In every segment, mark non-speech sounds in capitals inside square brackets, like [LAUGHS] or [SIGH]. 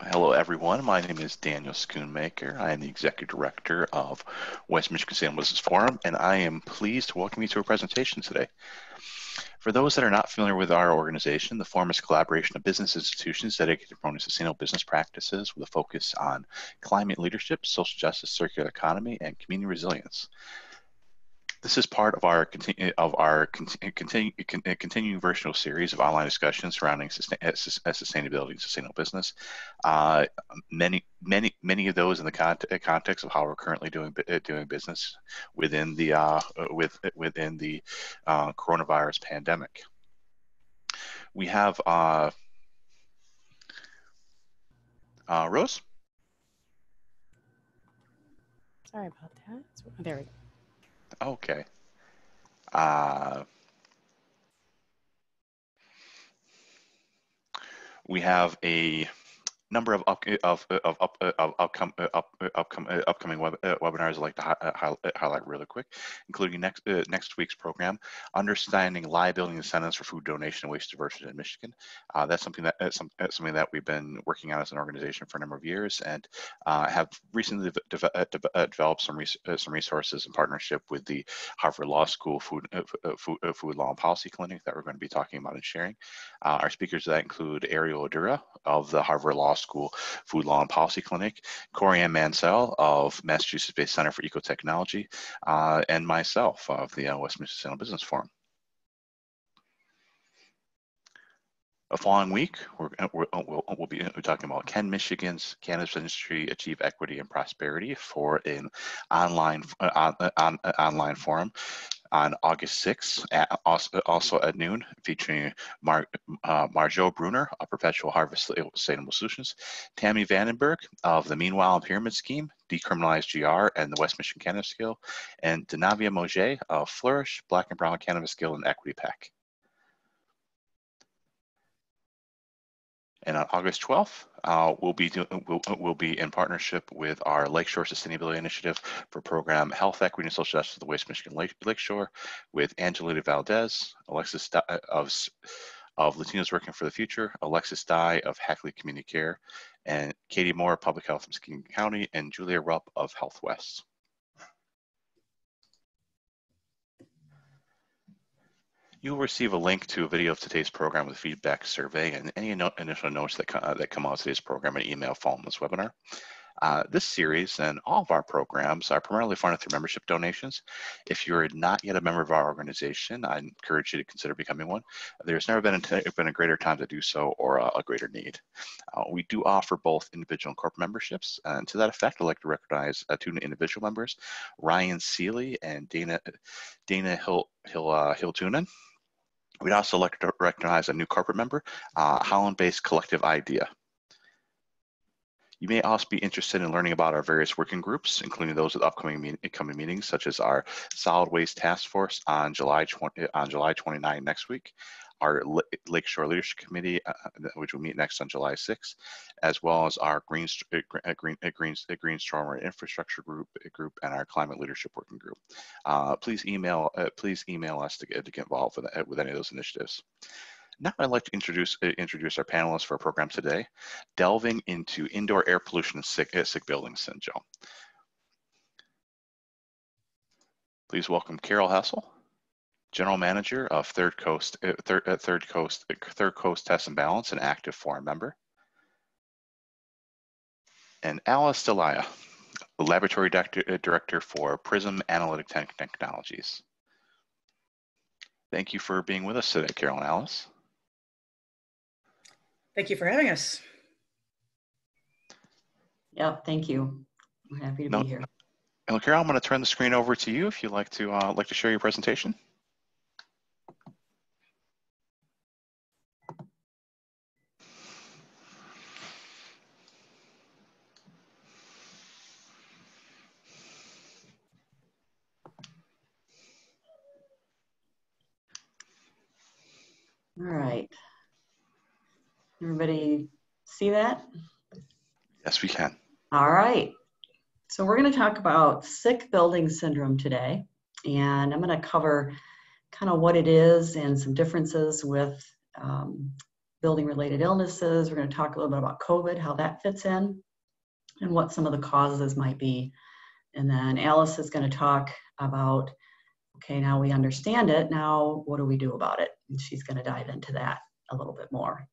Hello, everyone. My name is Daniel Schoonmaker. I am the Executive Director of West Michigan Sustainable Business Forum, and I am pleased to welcome you to our presentation today. For those that are not familiar with our organization, the Forum is a collaboration of business institutions dedicated to promoting sustainable business practices with a focus on climate leadership, social justice, circular economy, and community resilience. This is part of our of our continu- continuing virtual series of online discussions surrounding sustain- uh, uh, sustainability and sustainable business. Uh, many, many, many of those in the uh, context of how we're currently doing doing business within the uh, with within the uh, coronavirus pandemic. We have uh, Rose. Sorry about that. There we go. Okay. Uh, we have a number of of of up, of upcom, uh, up, uh, upcom, uh, upcoming web, uh, webinars I'd like to hi uh, highlight really quick, including next uh, next week's program, understanding liability incentives for food donation and waste diversion in Michigan. Uh, that's something that some, something that we've been working on as an organization for a number of years, and uh, have recently de de de developed some some resources in partnership with the Harvard Law School Food Food, Food Law and Policy Clinic that we're going to be talking about and sharing. our speakers that include Ariel Odura of the Harvard Law School Food Law and Policy Clinic, Corianne Mansell of Massachusetts-based Center for Ecotechnology, uh, and myself of the uh, Westminster Business Forum. The following week, we're, we're, we'll, we'll be talking about can Michigan's cannabis industry achieve equity and prosperity for an online uh, on, on, online forum on August 6th, at, also, at noon, featuring Mar, uh, Marjo Bruner of Perpetual Harvest Sustainable Solutions, Tammy Vandenberg of the Meanwhile Pyramid Scheme, Decriminalized GR and the West Michigan Cannabis Skill, and Denavia Moget of Flourish, Black and Brown Cannabis Skill and Equity PAC. And on August 12th, uh, we'll be do, we'll, we'll be in partnership with our Lakeshore Sustainability Initiative for program Health Equity and Social Justice of the West Michigan Lake, Lakeshore with Angelita Valdez, Alexis uh, of of Latinos Working for the Future, Alexis Dye of Hackley Community Care, and Katie Moore, of Public Health from Muskegon County, and Julia Rupp of Health West. You will receive a link to a video of today's program with feedback survey and any no initial notes that, uh, that come out of today's program and email following this webinar. Uh, this series and all of our programs are primarily funded through membership donations. If you're not yet a member of our organization, I encourage you to consider becoming one. There's never been a, been a greater time to do so or a, a greater need. Uh, we do offer both individual and corporate memberships. And to that effect, I'd like to recognize uh, two individual members, Ryan Seeley and Dana, Dana Hill, Hill, uh, Hiltunen. We'd also like to recognize a new corporate member, uh, Holland-based Collective Idea. You may also be interested in learning about our various working groups, including those with upcoming, meet meetings, such as our Solid Waste Task Force on July 20, on July 29 next week, our Lake Lakeshore Leadership Committee, uh, uh which will meet next on July 6th, as well as our Green, uh, uh Green, uh, Green, uh, Green Infrastructure Group, group and our Climate Leadership Working Group. please email please email us to get, to get involved with, with any of those initiatives. Now I'd like to introduce introduce our panelists for our program today, delving into indoor air pollution and sick, sick building syndrome. Please welcome Carol Helsel. General Manager of Third Coast, uh, Third, uh, Third Coast, uh, Third Coast Test and Balance, an active forum member. And Alice Delia, Laboratory Director, Director for Prism Analytical Technologies. Thank you for being with us today, Carol and Alice. Thank you for having us. Yeah, thank you. I'm happy to no, be here. And Carol, I'm going to turn the screen over to you if you'd like to uh, like to share your presentation. All right. Everybody see that? Yes, we can. All right. So we're going to talk about sick building syndrome today. And I'm going to cover kind of what it is and some differences with um, building related illnesses. We're going to talk a little bit about COVID, how that fits in, and what some of the causes might be. And then Alice is going to talk about okay, now we understand it. Now, what do we do about it? And she's going to dive into that a little bit more.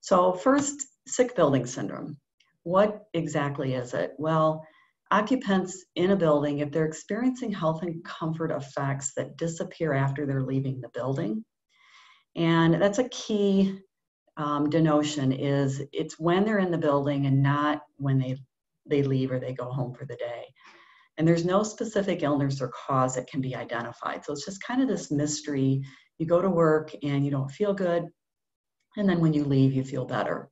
So, first, sick building syndrome. What exactly is it? Well, occupants in a building, if they're experiencing health and comfort effects that disappear after they're leaving the building, and that's a key um, denotion is it's when they're in the building and not when they they leave or they go home for the day. And there's no specific illness or cause that can be identified. So it's just kind of this mystery. You go to work and you don't feel good, and then when you leave, you feel better.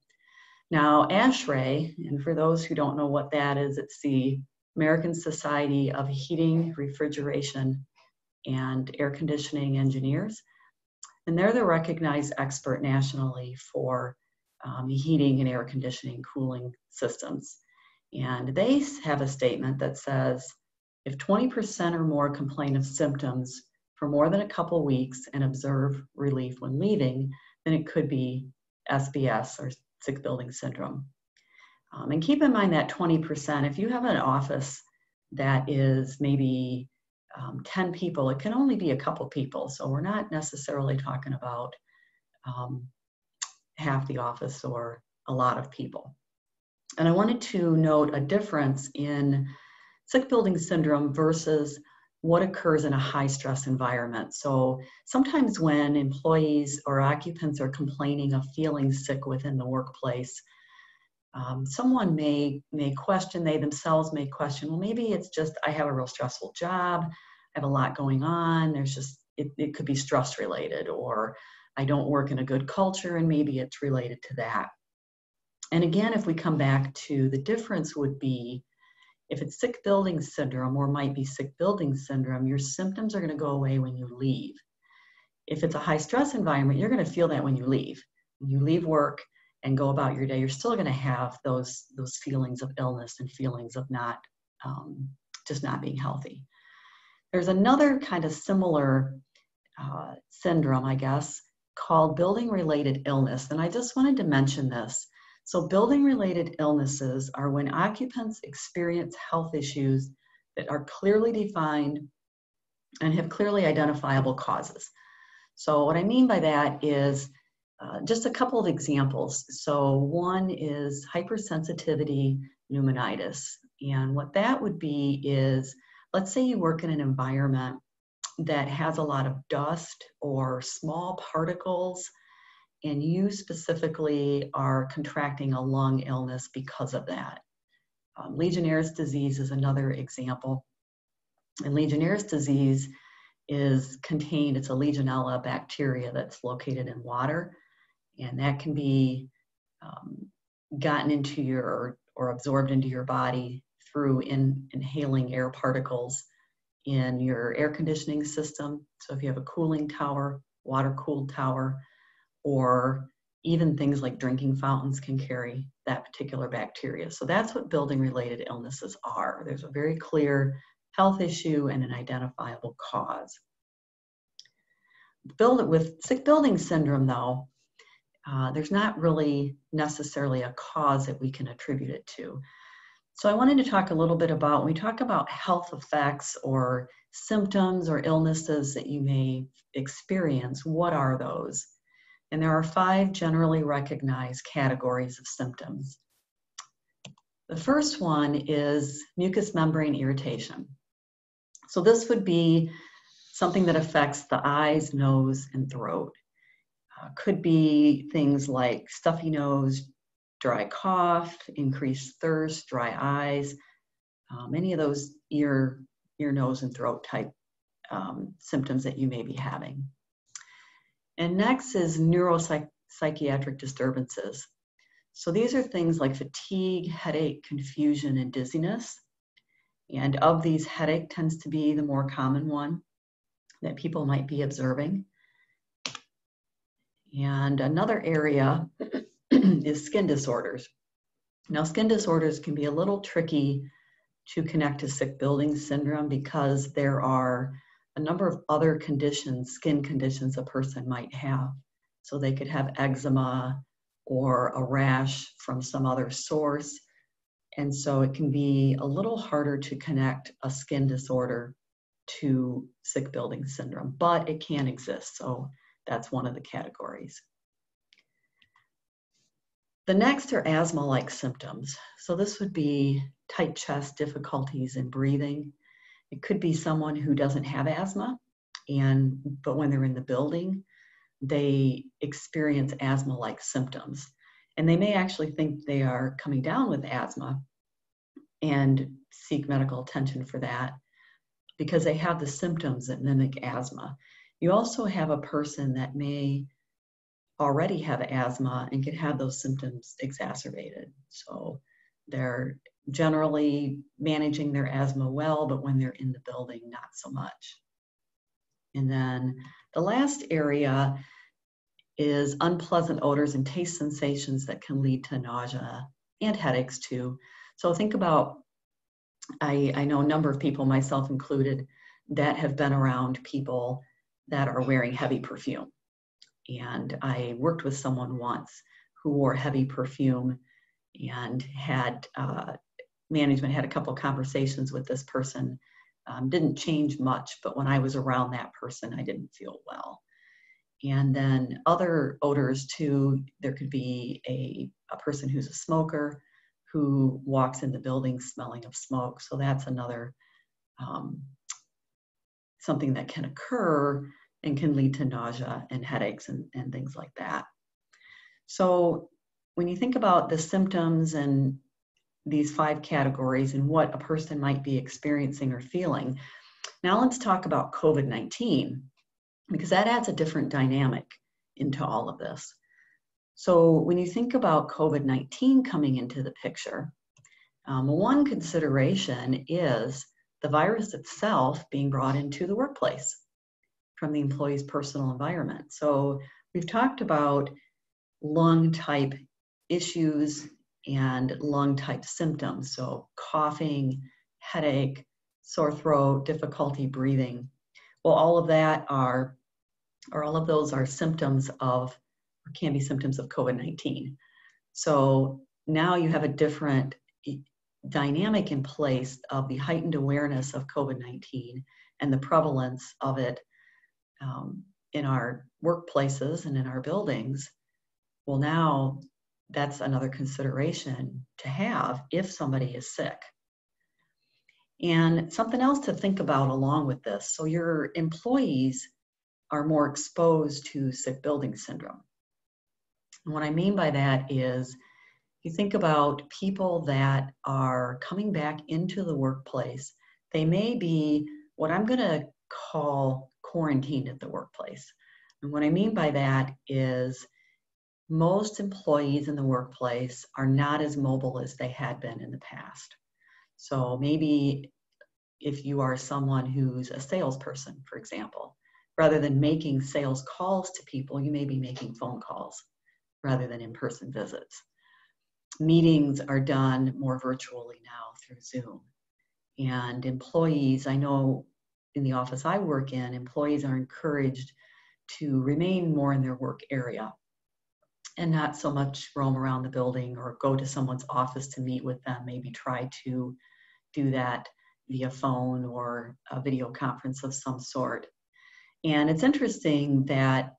Now, ASHRAE, and for those who don't know what that is, it's the American Society of Heating, Refrigeration, and Air Conditioning Engineers. And they're the recognized expert nationally for um, heating and air conditioning cooling systems. And they have a statement that says if 20% or more complain of symptoms for more than a couple weeks and observe relief when leaving, then it could be SBS or sick building syndrome. Um, and keep in mind that 20%, if you have an office that is maybe um, 10 people, it can only be a couple people. So we're not necessarily talking about um, half the office or a lot of people. And I wanted to note a difference in sick building syndrome versus what occurs in a high stress environment. So sometimes when employees or occupants are complaining of feeling sick within the workplace, um, someone may may question they themselves may question well maybe it's just i have a real stressful job i have a lot going on there's just it, it could be stress related or i don't work in a good culture and maybe it's related to that and again, if we come back to the difference would be if it's sick building syndrome or might be sick building syndrome, your symptoms are going to go away when you leave. If it's a high stress environment, you're going to feel that when you leave. When you leave work and go about your day, you're still going to have those those feelings of illness and feelings of not um, just not being healthy. There's another kind of similar uh, syndrome, I guess, called building related illness, and I just wanted to mention this so, building related illnesses are when occupants experience health issues that are clearly defined and have clearly identifiable causes. So, what I mean by that is uh, just a couple of examples. So, one is hypersensitivity pneumonitis. And what that would be is let's say you work in an environment that has a lot of dust or small particles and you specifically are contracting a lung illness because of that. Um, Legionnaire's disease is another example. And Legionnaire's disease is contained, it's a Legionella bacteria that's located in water, and that can be um, gotten into your or absorbed into your body through in, inhaling air particles in your air conditioning system. So if you have a cooling tower, water cooled tower, or even things like drinking fountains can carry that particular bacteria. So that's what building related illnesses are. There's a very clear health issue and an identifiable cause. Build it with sick building syndrome though, uh, there's not really necessarily a cause that we can attribute it to. So I wanted to talk a little bit about, when we talk about health effects or symptoms or illnesses that you may experience, what are those? And there are five generally recognized categories of symptoms. The first one is mucous membrane irritation. So this would be something that affects the eyes, nose, and throat. Uh, could be things like stuffy nose, dry cough, increased thirst, dry eyes, um, any of those ear, ear, nose, and throat type um, symptoms that you may be having. And next is neuropsychiatric disturbances. So these are things like fatigue, headache, confusion, and dizziness. And of these, headache tends to be the more common one that people might be observing. And another area [CLEARS THROAT] is skin disorders. Now, skin disorders can be a little tricky to connect to sick building syndrome because there are a number of other conditions, skin conditions a person might have. So they could have eczema or a rash from some other source. And so it can be a little harder to connect a skin disorder to sick building syndrome, but it can exist. So that's one of the categories. The next are asthma like symptoms. So this would be tight chest, difficulties in breathing. It could be someone who doesn't have asthma, and but when they're in the building, they experience asthma like symptoms. And they may actually think they are coming down with asthma and seek medical attention for that because they have the symptoms that mimic asthma. You also have a person that may already have asthma and could have those symptoms exacerbated. So they're generally managing their asthma well, but when they're in the building, not so much. And then the last area is unpleasant odors and taste sensations that can lead to nausea and headaches too. So think about, I, I know a number of people, myself included, that have been around people that are wearing heavy perfume. And I worked with someone once who wore heavy perfume and had uh, management had a couple conversations with this person. Um, didn't change much, but when I was around that person, I didn't feel well. And then other odors too, there could be a, a person who's a smoker who walks in the building smelling of smoke. So that's another um, something that can occur and can lead to nausea and headaches and, and things like that. So when you think about the symptoms and these five categories and what a person might be experiencing or feeling, now let's talk about COVID 19 because that adds a different dynamic into all of this. So when you think about COVID 19 coming into the picture, um, one consideration is the virus itself being brought into the workplace from the employee's personal environment. So we've talked about lung type issues and lung type symptoms. So coughing, headache, sore throat, difficulty breathing. Well, all of that are, or all of those are symptoms of, or can be symptoms of COVID 19. So now you have a different dynamic in place of the heightened awareness of COVID 19 and the prevalence of it um, in our workplaces and in our buildings. Well, now that's another consideration to have if somebody is sick. And something else to think about along with this so, your employees are more exposed to sick building syndrome. And what I mean by that is, you think about people that are coming back into the workplace, they may be what I'm going to call quarantined at the workplace. And what I mean by that is most employees in the workplace are not as mobile as they had been in the past. So maybe if you are someone who's a salesperson, for example, rather than making sales calls to people, you may be making phone calls rather than in person visits. Meetings are done more virtually now through Zoom. And employees, I know in the office I work in, employees are encouraged to remain more in their work area and not so much roam around the building or go to someone's office to meet with them, maybe try to do that via phone or a video conference of some sort. And it's interesting that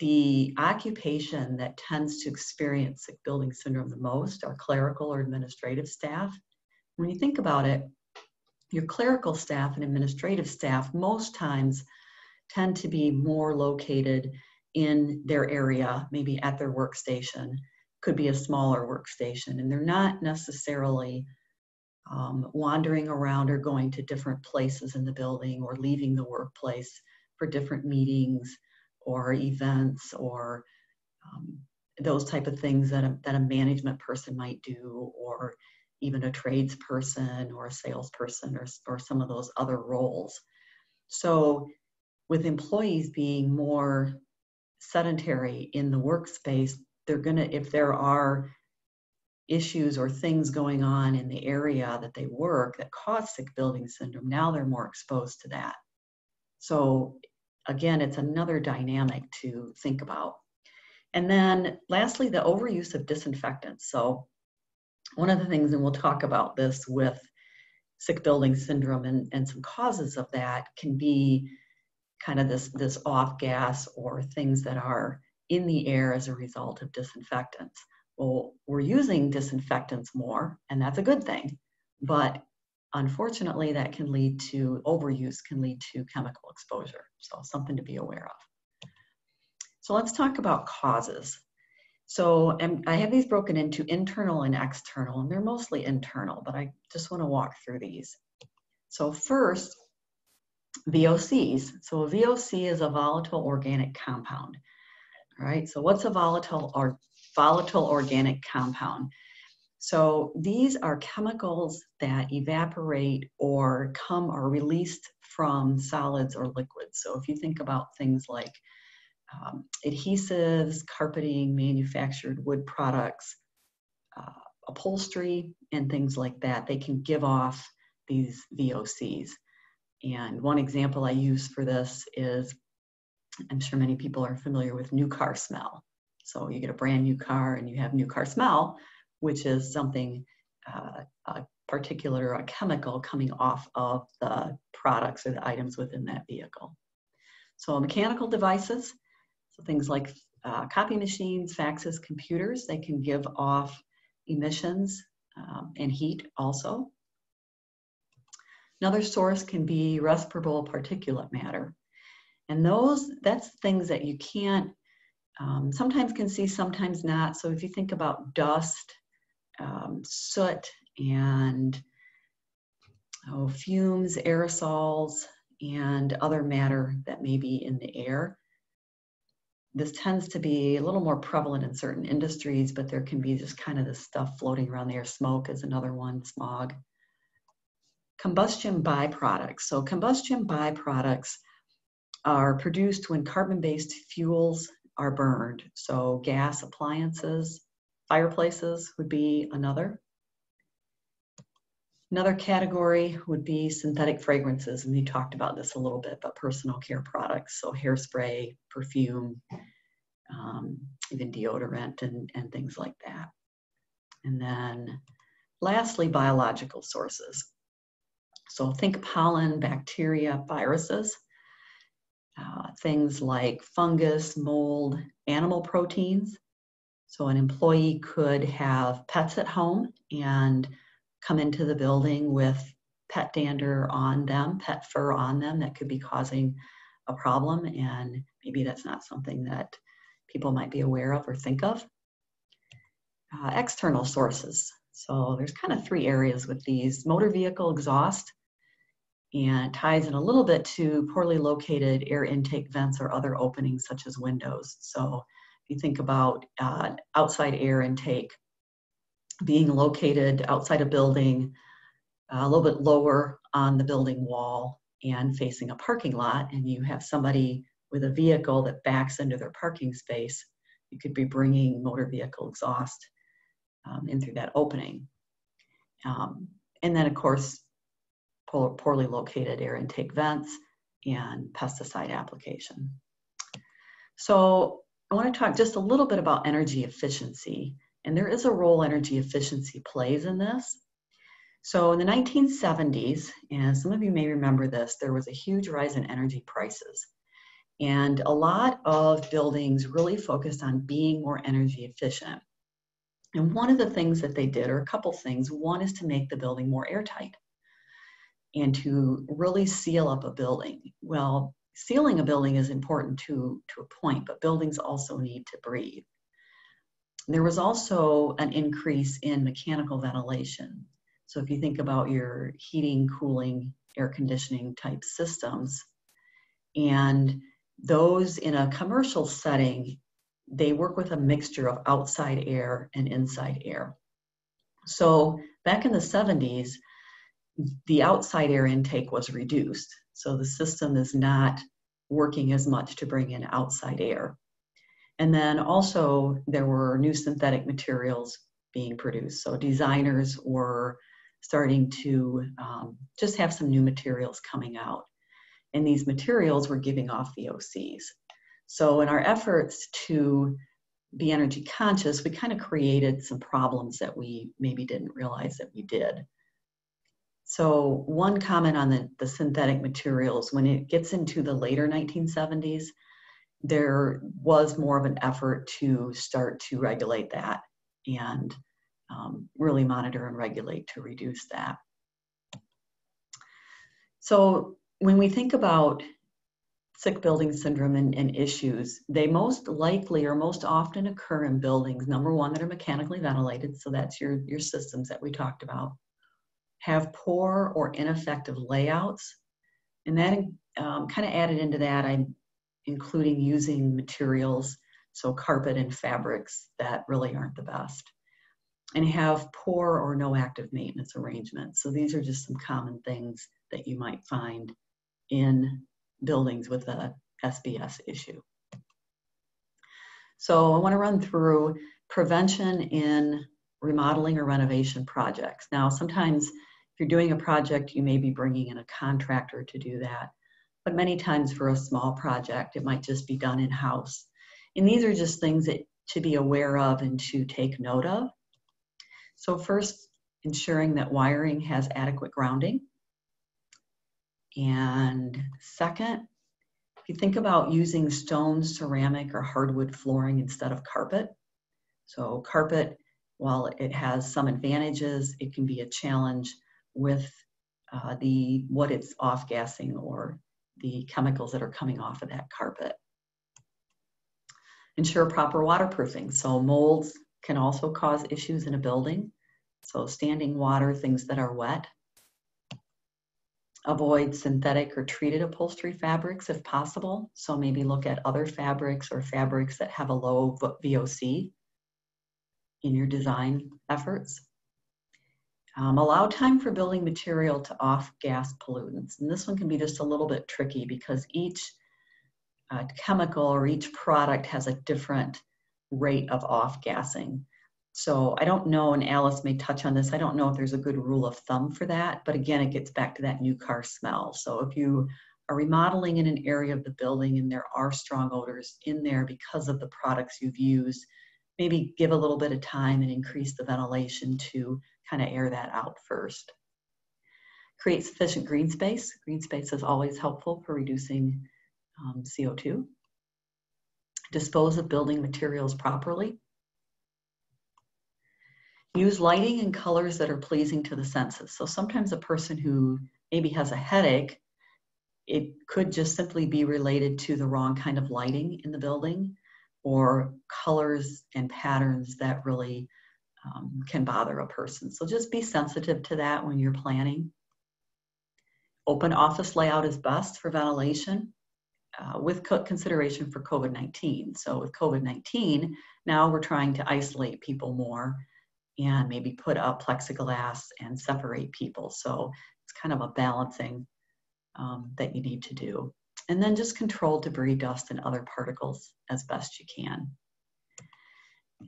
the occupation that tends to experience sick building syndrome the most are clerical or administrative staff. When you think about it, your clerical staff and administrative staff most times tend to be more located in their area, maybe at their workstation, could be a smaller workstation, and they're not necessarily um, wandering around or going to different places in the building or leaving the workplace for different meetings or events or um, those type of things that a, that a management person might do or even a tradesperson or a salesperson or, or some of those other roles. So with employees being more sedentary in the workspace, they're going to, if there are issues or things going on in the area that they work that cause sick building syndrome, now they're more exposed to that. So, again, it's another dynamic to think about. And then lastly, the overuse of disinfectants. So one of the things, and we'll talk about this with sick building syndrome and, and some causes of that can be kind of this, this off gas or things that are in the air as a result of disinfectants. Well, we're using disinfectants more, and that's a good thing. But unfortunately, that can lead to overuse, can lead to chemical exposure. So, something to be aware of. So, let's talk about causes. So I have these broken into internal and external, and they're mostly internal, but I just want to walk through these. So first, VOCs. So a VOC is a volatile organic compound. All right, so what's a volatile or volatile organic compound? So these are chemicals that evaporate or come or released from solids or liquids. So if you think about things like um, adhesives, carpeting, manufactured wood products, uh, upholstery, and things like that. They can give off these VOCs. And one example I use for this is I'm sure many people are familiar with new car smell. So you get a brand new car and you have new car smell, which is something, uh, a particulate or a chemical coming off of the products or the items within that vehicle. So mechanical devices, so things like uh, copy machines, faxes, computers, they can give off emissions um, and heat also. Another source can be respirable particulate matter. And those, that's things that you can't, um, sometimes can see, sometimes not. So if you think about dust, um, soot, and oh, fumes, aerosols, and other matter that may be in the air, this tends to be a little more prevalent in certain industries, but there can be just kind of this stuff floating around there. Smoke is another one, smog. Combustion byproducts. So, combustion byproducts are produced when carbon based fuels are burned. So, gas appliances, fireplaces would be another. Another category would be synthetic fragrances, and we talked about this a little bit, but personal care products, so hairspray, perfume, um, even deodorant, and, and things like that. And then lastly, biological sources. So think pollen, bacteria, viruses, uh, things like fungus, mold, animal proteins. So an employee could have pets at home and come into the building with pet dander on them, pet fur on them that could be causing a problem. And maybe that's not something that people might be aware of or think of. Uh, external sources. So there's kind of three areas with these motor vehicle exhaust and ties in a little bit to poorly located air intake vents or other openings such as windows. So if you think about uh, outside air intake, being located outside a building, uh, a little bit lower on the building wall and facing a parking lot, and you have somebody with a vehicle that backs into their parking space, you could be bringing motor vehicle exhaust um, in through that opening. Um, and then, of course, poorly located air intake vents and pesticide application. So I want to talk just a little bit about energy efficiency and there is a role energy efficiency plays in this. So in the 1970s, and some of you may remember this, there was a huge rise in energy prices. And a lot of buildings really focused on being more energy efficient. And one of the things that they did, or a couple things, one is to make the building more airtight and to really seal up a building. Well, sealing a building is important to, to a point, but buildings also need to breathe. There was also an increase in mechanical ventilation. So if you think about your heating, cooling, air conditioning type systems, and those in a commercial setting, they work with a mixture of outside air and inside air. So back in the 70s, the outside air intake was reduced. So the system is not working as much to bring in outside air. And then also there were new synthetic materials being produced. So designers were starting to um, just have some new materials coming out. And these materials were giving off VOCs. So in our efforts to be energy conscious, we kind of created some problems that we maybe didn't realize that we did. So one comment on the, the synthetic materials, when it gets into the later 1970s, there was more of an effort to start to regulate that and um, really monitor and regulate to reduce that. So when we think about sick building syndrome and, and, issues, they most likely or most often occur in buildings, number one, that are mechanically ventilated, so that's your, your systems that we talked about have poor or ineffective layouts. And that um, kind of added into that, I'm including using materials, so carpet and fabrics that really aren't the best. And have poor or no active maintenance arrangements. So these are just some common things that you might find in buildings with a SBS issue. So I want to run through prevention in remodeling or renovation projects. Now, sometimes if you're doing a project, you may be bringing in a contractor to do that. But many times for a small project, it might just be done in house. And these are just things that to be aware of and to take note of. So, first, ensuring that wiring has adequate grounding. And second, if you think about using stone, ceramic, or hardwood flooring instead of carpet. So, carpet, while it has some advantages, it can be a challenge with uh, the what it's off gassing or the chemicals that are coming off of that carpet. Ensure proper waterproofing. So molds can also cause issues in a building. So standing water, things that are wet. Avoid synthetic or treated upholstery fabrics if possible. So maybe look at other fabrics or fabrics that have a low VOC in your design efforts. Um, allow time for building material to off-gas pollutants. And this one can be just a little bit tricky because each uh, chemical or each product has a different rate of off-gassing. So I don't know, and Alice may touch on this, I don't know if there's a good rule of thumb for that, but again, it gets back to that new car smell. So if you are remodeling in an area of the building and there are strong odors in there because of the products you've used, maybe give a little bit of time and increase the ventilation to kind of air that out first. Create sufficient green space. Green space is always helpful for reducing um, CO2. Dispose of building materials properly. Use lighting and colors that are pleasing to the senses. So sometimes a person who maybe has a headache, it could just simply be related to the wrong kind of lighting in the building or colors and patterns that really um, can bother a person. So just be sensitive to that when you're planning. Open office layout is best for ventilation uh, with consideration for COVID 19. So, with COVID 19, now we're trying to isolate people more and maybe put up plexiglass and separate people. So, it's kind of a balancing um, that you need to do. And then just control debris, dust, and other particles as best you can.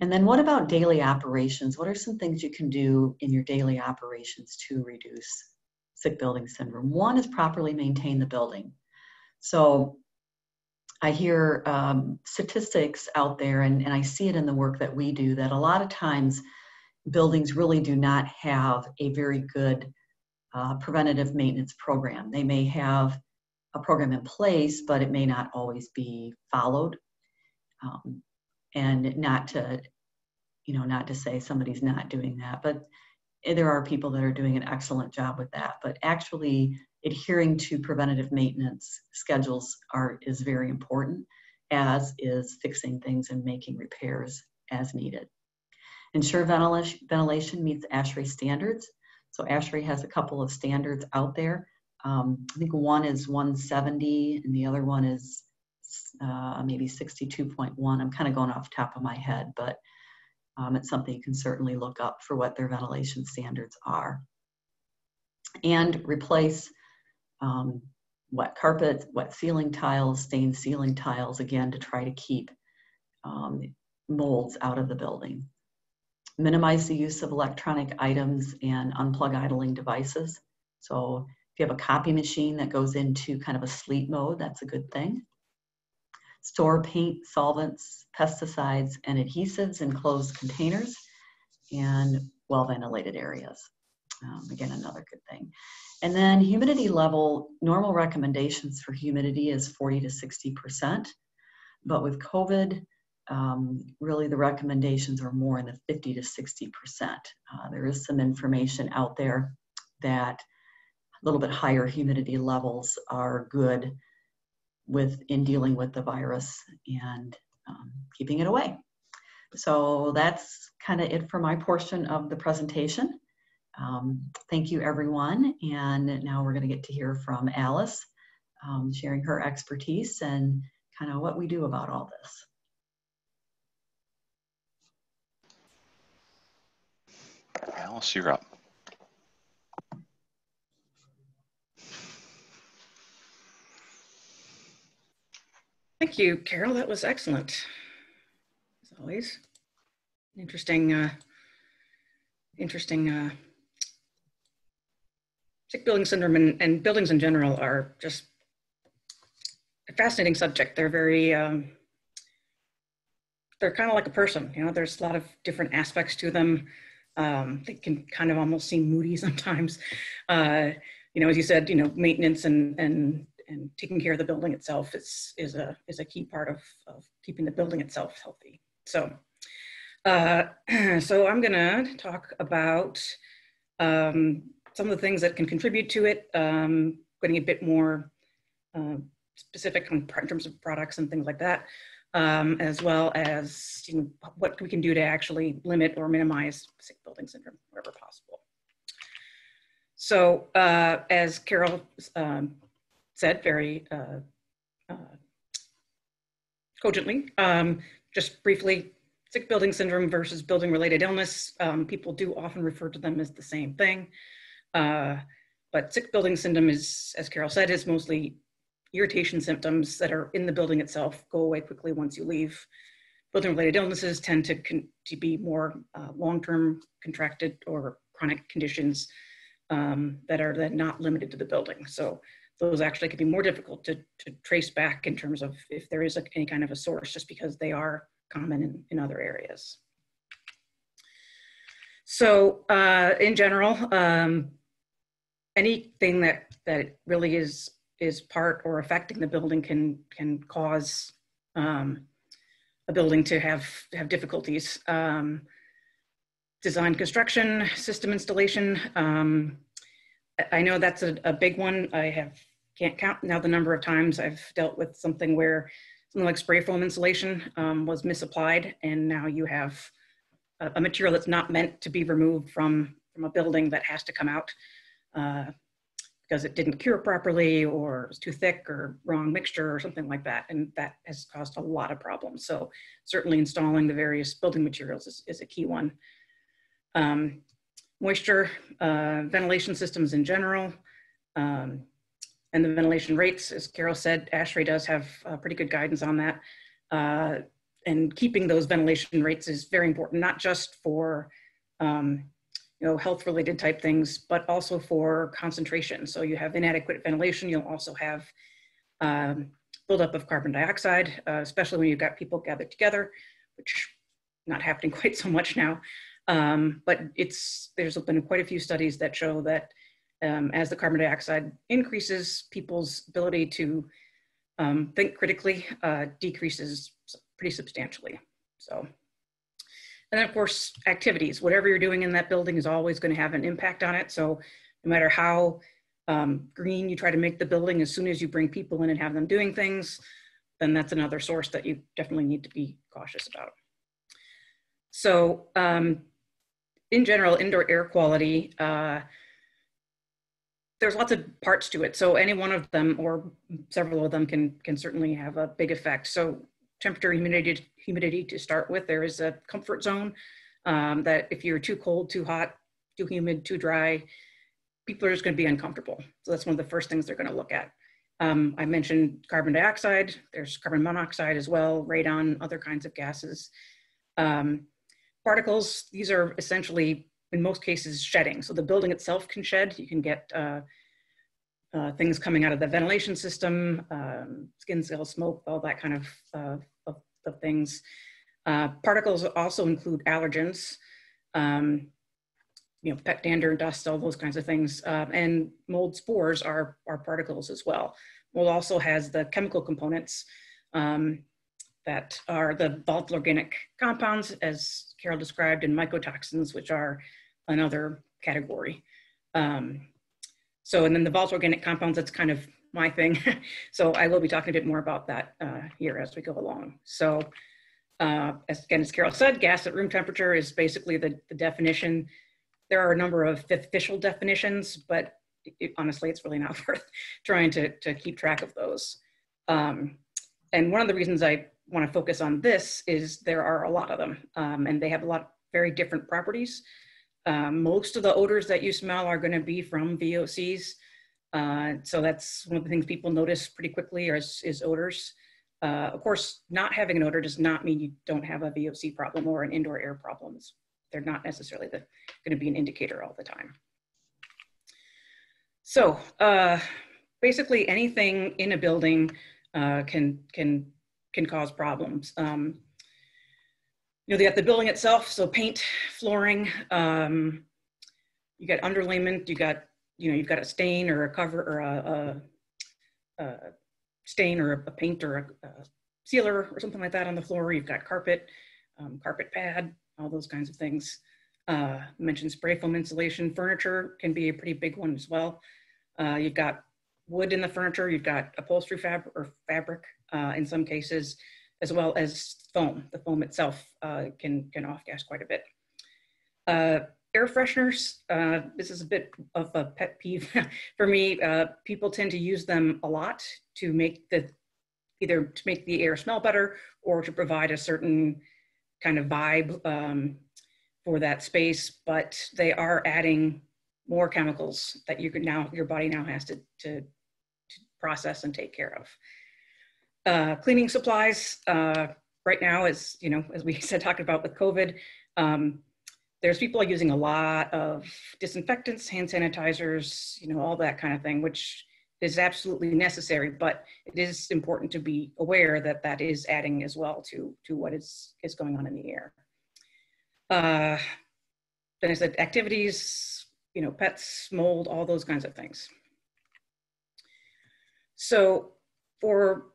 And then what about daily operations? What are some things you can do in your daily operations to reduce sick building syndrome? One is properly maintain the building. So I hear um, statistics out there, and, and I see it in the work that we do, that a lot of times buildings really do not have a very good uh, preventative maintenance program. They may have a program in place, but it may not always be followed. Um, and not to you know not to say somebody's not doing that but there are people that are doing an excellent job with that. But actually adhering to preventative maintenance schedules are is very important as is fixing things and making repairs as needed. Ensure ventilation, ventilation meets ASHRAE standards. So ASHRAE has a couple of standards out there. Um, i think one is 170 and the other one is uh, maybe 62.1. I'm kind of going off top of my head, but um, it's something you can certainly look up for what their ventilation standards are. And replace um, wet carpet, wet ceiling tiles, stained ceiling tiles, again, to try to keep um, molds out of the building. Minimize the use of electronic items and unplug idling devices. So if you have a copy machine that goes into kind of a sleep mode, that's a good thing store paint, solvents, pesticides, and adhesives in closed containers and well ventilated areas. Um, again, another good thing. And then humidity level, normal recommendations for humidity is 40 to 60%. But with COVID, um, really the recommendations are more in the 50 to 60%. Uh, there is some information out there that a little bit higher humidity levels are good with in dealing with the virus and um, keeping it away. So that's kind of it for my portion of the presentation. Um, thank you, everyone. And now we're going to get to hear from Alice, um, sharing her expertise and kind of what we do about all this. Alice, you're up. Thank you, Carol. That was excellent, as always. Interesting, uh, interesting uh, sick building syndrome and, and buildings in general are just a fascinating subject. They're very, um, they're kind of like a person, you know, there's a lot of different aspects to them. Um, they can kind of almost seem moody [LAUGHS] sometimes. Uh, you know, as you said, you know, maintenance and, and, and taking care of the building itself is, is, a, is a key part of, of keeping the building itself healthy. So, uh, [CLEARS THROAT] so I'm gonna talk about um, some of the things that can contribute to it, um, getting a bit more uh, specific in terms of products and things like that, um, as well as you know, what we can do to actually limit or minimize sick building syndrome wherever possible. So uh, as Carol um, said very uh, uh cogently, um, just briefly, sick building syndrome versus building related illness, um, people do often refer to them as the same thing. Uh, but sick building syndrome is, as Carol said, is mostly irritation symptoms that are in the building itself, go away quickly once you leave. Building related illnesses tend to, to be more uh, long-term contracted or chronic conditions um, that are then not limited to the building. So those actually can be more difficult to, to trace back in terms of if there is a, any kind of a source, just because they are common in, in other areas. So uh, in general, um, anything that that really is is part or affecting the building can can cause um, a building to have have difficulties. Um, design construction, system installation. Um, I know that's a, a, big one. I have can't count now the number of times I've dealt with something where something like spray foam insulation um, was misapplied, and now you have a, a, material that's not meant to be removed from from a building that has to come out uh, because it didn't cure properly or it was too thick or wrong mixture or something like that. And that has caused a lot of problems. So certainly installing the various building materials is, is a key one. Um, moisture, uh, ventilation systems in general, um, and the ventilation rates, as Carol said, ASHRAE does have uh, pretty good guidance on that. Uh, and keeping those ventilation rates is very important, not just for um, you know, health related type things, but also for concentration. So you have inadequate ventilation, you'll also have um, buildup of carbon dioxide, uh, especially when you've got people gathered together, which not happening [LAUGHS] quite so much now. Um, but it's there's been quite a few studies that show that um, as the carbon dioxide increases, people's ability to um, think critically uh, decreases pretty substantially. So and then of course, activities, whatever you're doing in that building is always going to have an impact on it. So no matter how um, green you try to make the building, as soon as you bring people in and have them doing things, then that's another source that you definitely need to be cautious about. So um, in general, indoor air quality, uh, there's lots of parts to it. So any one of them or several of them can, can certainly have a big effect. So temperature humidity, humidity to start with. There is a comfort zone um, that if you're too cold, too hot, too humid, too dry, people are just going to be uncomfortable. So that's one of the first things they're going to look at. Um, I mentioned carbon dioxide. There's carbon monoxide as well, radon, other kinds of gases. Um, particles, these are essentially, in most cases, shedding. So the building itself can shed. You can get uh, uh, things coming out of the ventilation system, um, skin cell smoke, all that kind of, uh, of, of, things. Uh, particles also include allergens, um, you know, pet dander, dust, all those kinds of things. Uh, and mold spores are, are particles as well. Mold also has the chemical components um, that are the volatile organic compounds, as Carol described, and mycotoxins, which are another category. Um, so, and then the volatile organic compounds, that's kind of my thing. [LAUGHS] so I will be talking a bit more about that uh, here as we go along. So uh, as, again, as Carol said, gas at room temperature is basically the, the definition. There are a number of official definitions, but it, honestly, it's really not [LAUGHS] worth trying to, to keep track of those. Um, and one of the reasons I want to focus on this is there are a lot of them, um, and they have a lot of very different properties. Um, most of the odors that you smell are going to be from VOCs. Uh, so that's one of the things people notice pretty quickly is, is odors. Uh, of course, not having an odor does not mean you don't have a VOC problem or an indoor air problems. They're not necessarily going to be an indicator all the time. So uh, basically anything in a building uh, can, can, can cause problems. Um, you know, they got the building itself, so paint, flooring, um, you got underlayment, you got, you know, you've got a stain or a cover or a, a, a stain or a, paint or a, a, sealer or something like that on the floor. You've got carpet, um, carpet pad, all those kinds of things. Uh, mentioned spray foam insulation. Furniture can be a pretty big one as well. Uh, you've got wood in the furniture. You've got upholstery fabric or fabric uh, in some cases as well as foam. The foam itself uh, can, can off gas quite a bit. Uh, air fresheners, uh, this is a bit of a pet peeve [LAUGHS] for me. Uh, people tend to use them a lot to make the, either to make the air smell better or to provide a certain kind of vibe um, for that space, but they are adding more chemicals that you can now, your body now has to, to, to process and take care of. Uh, cleaning supplies, uh, right now, as you know, as we [LAUGHS] said, talking about with COVID, um, there's people are using a lot of disinfectants, hand sanitizers, you know, all that kind of thing, which is absolutely necessary. But it is important to be aware that that is adding as well to to what is is going on in the air. Uh, then I said activities, you know, pets, mold, all those kinds of things. So for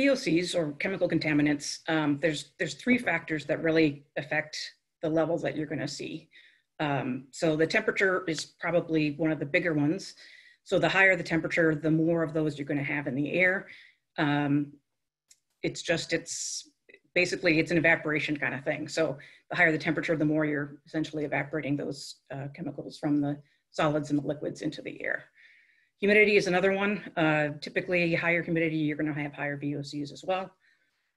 VOCs or chemical contaminants, um, there's, there's three factors that really affect the levels that you're gonna see. Um, so the temperature is probably one of the bigger ones. So the higher the temperature, the more of those you're gonna have in the air. Um, it's just, it's basically, it's an evaporation kind of thing. So the higher the temperature, the more you're essentially evaporating those uh, chemicals from the solids and the liquids into the air. Humidity is another one. Uh, typically, higher humidity, you're going to have higher VOCs as well.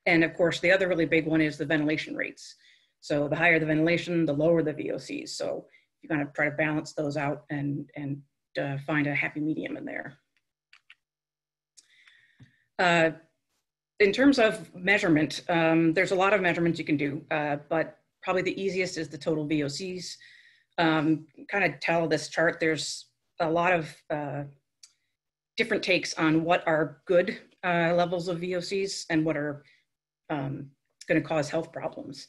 And of course, the other really big one is the ventilation rates. So the higher the ventilation, the lower the VOCs. So you kind of try to balance those out and, and uh, find a happy medium in there. Uh, in terms of measurement, um, there's a lot of measurements you can do, uh, but probably the easiest is the total VOCs. Um, kind of tell this chart, there's a lot of uh, different takes on what are good uh, levels of VOCs and what are um, going to cause health problems.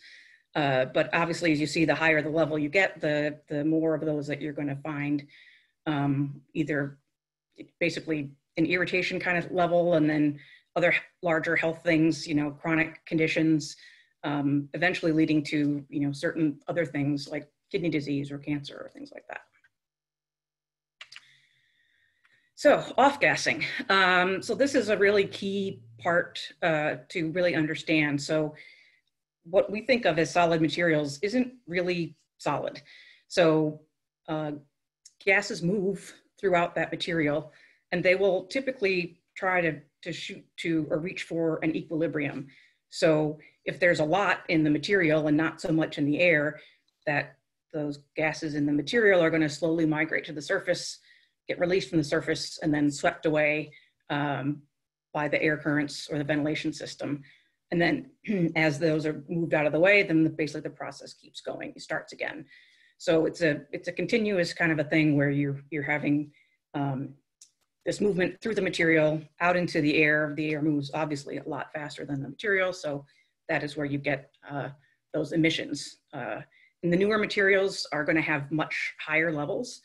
Uh, but obviously, as you see, the higher the level you get, the, the more of those that you're going to find um, either basically an irritation kind of level and then other larger health things, you know, chronic conditions, um, eventually leading to, you know, certain other things like kidney disease or cancer or things like that. So off-gassing. Um, so this is a really key part uh, to really understand. So what we think of as solid materials isn't really solid. So uh, gases move throughout that material and they will typically try to, to shoot to or reach for an equilibrium. So if there's a lot in the material and not so much in the air, that those gases in the material are gonna slowly migrate to the surface get released from the surface and then swept away um, by the air currents or the ventilation system. And then [CLEARS THROAT] as those are moved out of the way, then the, basically the process keeps going, it starts again. So it's a, it's a continuous kind of a thing where you're, you're having um, this movement through the material out into the air. The air moves obviously a lot faster than the material, so that is where you get uh, those emissions. Uh, and the newer materials are going to have much higher levels,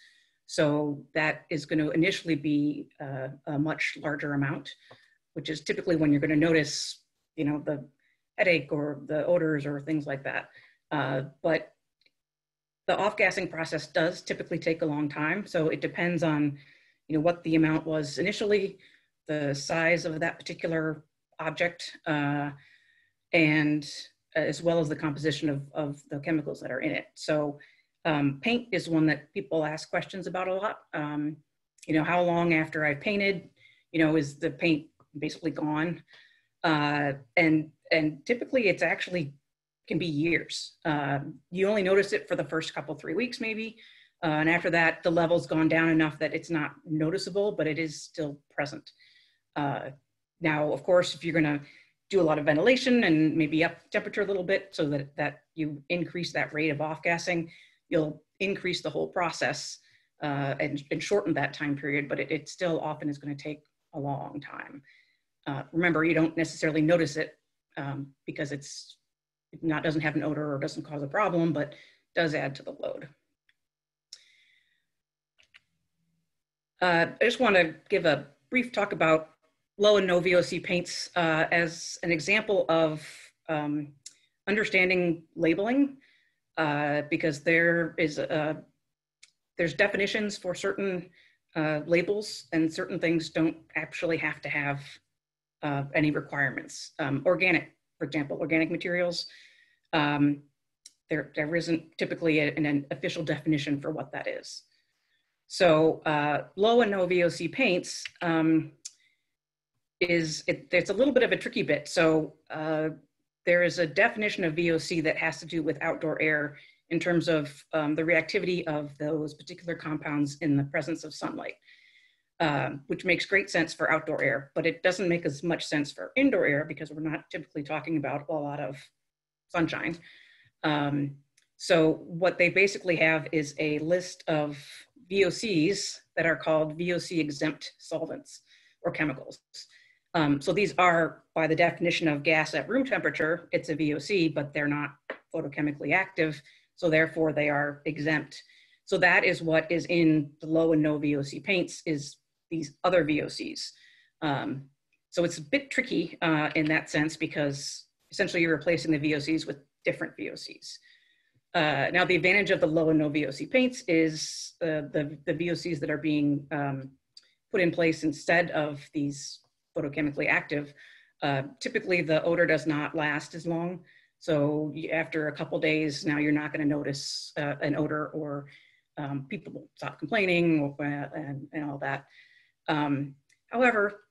so that is going to initially be uh, a much larger amount, which is typically when you're going to notice, you know, the headache or the odors or things like that. Uh, but the off-gassing process does typically take a long time, so it depends on you know, what the amount was initially, the size of that particular object, uh, and as well as the composition of, of the chemicals that are in it. So um, paint is one that people ask questions about a lot. Um, you know, how long after I painted, you know, is the paint basically gone? Uh, and and typically it's actually can be years. Uh, you only notice it for the first couple, three weeks maybe. Uh, and after that, the level's gone down enough that it's not noticeable, but it is still present. Uh, now, of course, if you're gonna do a lot of ventilation and maybe up temperature a little bit so that, that you increase that rate of off-gassing, you'll increase the whole process uh, and, and, shorten that time period, but it, it still often is gonna take a long time. Uh, remember, you don't necessarily notice it um, because it's not doesn't have an odor or doesn't cause a problem, but does add to the load. Uh, I just want to give a brief talk about low and no VOC paints uh, as an example of um, understanding labeling uh, because there is a, there's definitions for certain uh, labels and certain things don't actually have to have uh, any requirements. Um, organic for example, organic materials, um, there, there isn't typically a, an official definition for what that is. So uh, low and no VOC paints um, is, it, it's a little bit of a tricky bit. So uh, there is a definition of VOC that has to do with outdoor air in terms of um, the reactivity of those particular compounds in the presence of sunlight um, which makes great sense for outdoor air, but it doesn't make as much sense for indoor air because we're not typically talking about a lot of sunshine. Um, so what they basically have is a list of VOCs that are called VOC exempt solvents or chemicals. Um, so these are, by the definition of gas at room temperature, it's a VOC, but they're not photochemically active, so therefore they are exempt. So that is what is in the low and no VOC paints is these other VOCs. Um, so it's a bit tricky uh, in that sense because essentially you're replacing the VOCs with different VOCs. Uh, now the advantage of the low and no VOC paints is uh, the, the VOCs that are being um, put in place instead of these photochemically active. Uh, typically the odor does not last as long. So after a couple days, now you're not gonna notice uh, an odor or um, people stop complaining uh, and, and all that. Um, however,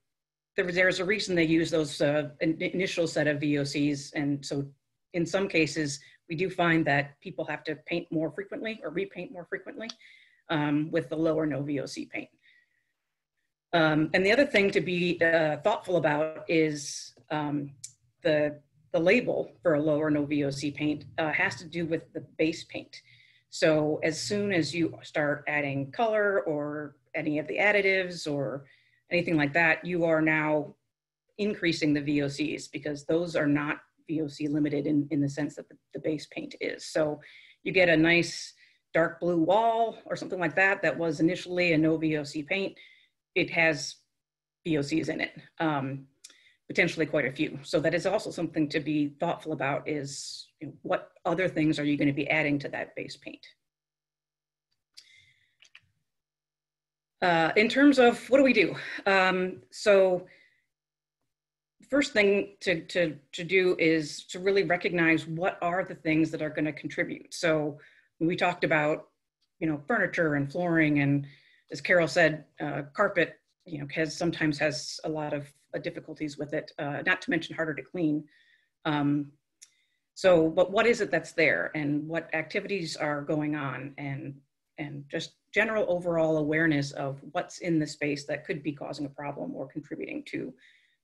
there, there's a reason they use those uh, initial set of VOCs. And so in some cases, we do find that people have to paint more frequently or repaint more frequently um, with the low or no VOC paint. Um, and the other thing to be uh, thoughtful about is um, the, the label for a low or no VOC paint uh, has to do with the base paint. So as soon as you start adding color or any of the additives or anything like that, you are now increasing the VOCs because those are not VOC limited in, in the sense that the, the base paint is. So you get a nice dark blue wall or something like that that was initially a no VOC paint. It has VOCs in it, um, potentially quite a few. So that is also something to be thoughtful about is you know, what other things are you going to be adding to that base paint? Uh, in terms of what do we do? Um, so first thing to, to, to do is to really recognize what are the things that are going to contribute. So we talked about, you know, furniture and flooring and as Carol said, uh, carpet, you know, has sometimes has a lot of uh, difficulties with it, uh, not to mention harder to clean. Um, so, but what is it that's there and what activities are going on and, and just general overall awareness of what's in the space that could be causing a problem or contributing to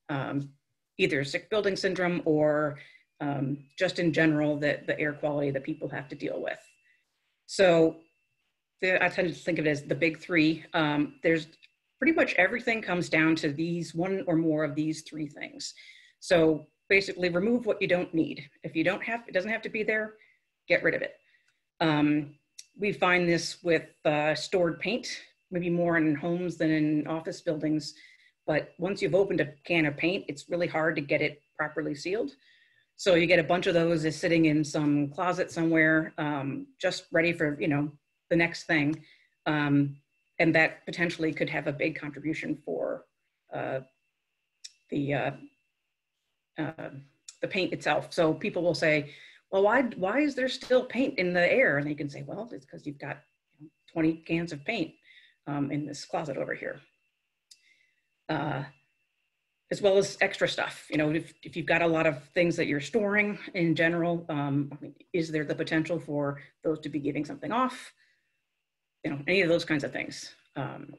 um, either sick building syndrome or um, just in general the, the air quality that people have to deal with. So the, I tend to think of it as the big three. Um, there's pretty much everything comes down to these one or more of these three things. So basically remove what you don't need. If you don't have, it doesn't have to be there, get rid of it. Um, we find this with uh, stored paint, maybe more in homes than in office buildings. But once you've opened a can of paint, it's really hard to get it properly sealed. So you get a bunch of those is sitting in some closet somewhere, um, just ready for, you know, the next thing. Um, and that potentially could have a big contribution for uh, the uh, uh, the paint itself. So people will say, "Well, why why is there still paint in the air?" And you can say, "Well, it's because you've got 20 cans of paint um, in this closet over here." Uh, as well as extra stuff. You know, if, if you've got a lot of things that you're storing in general, um, is there the potential for those to be giving something off? You know, any of those kinds of things. Um,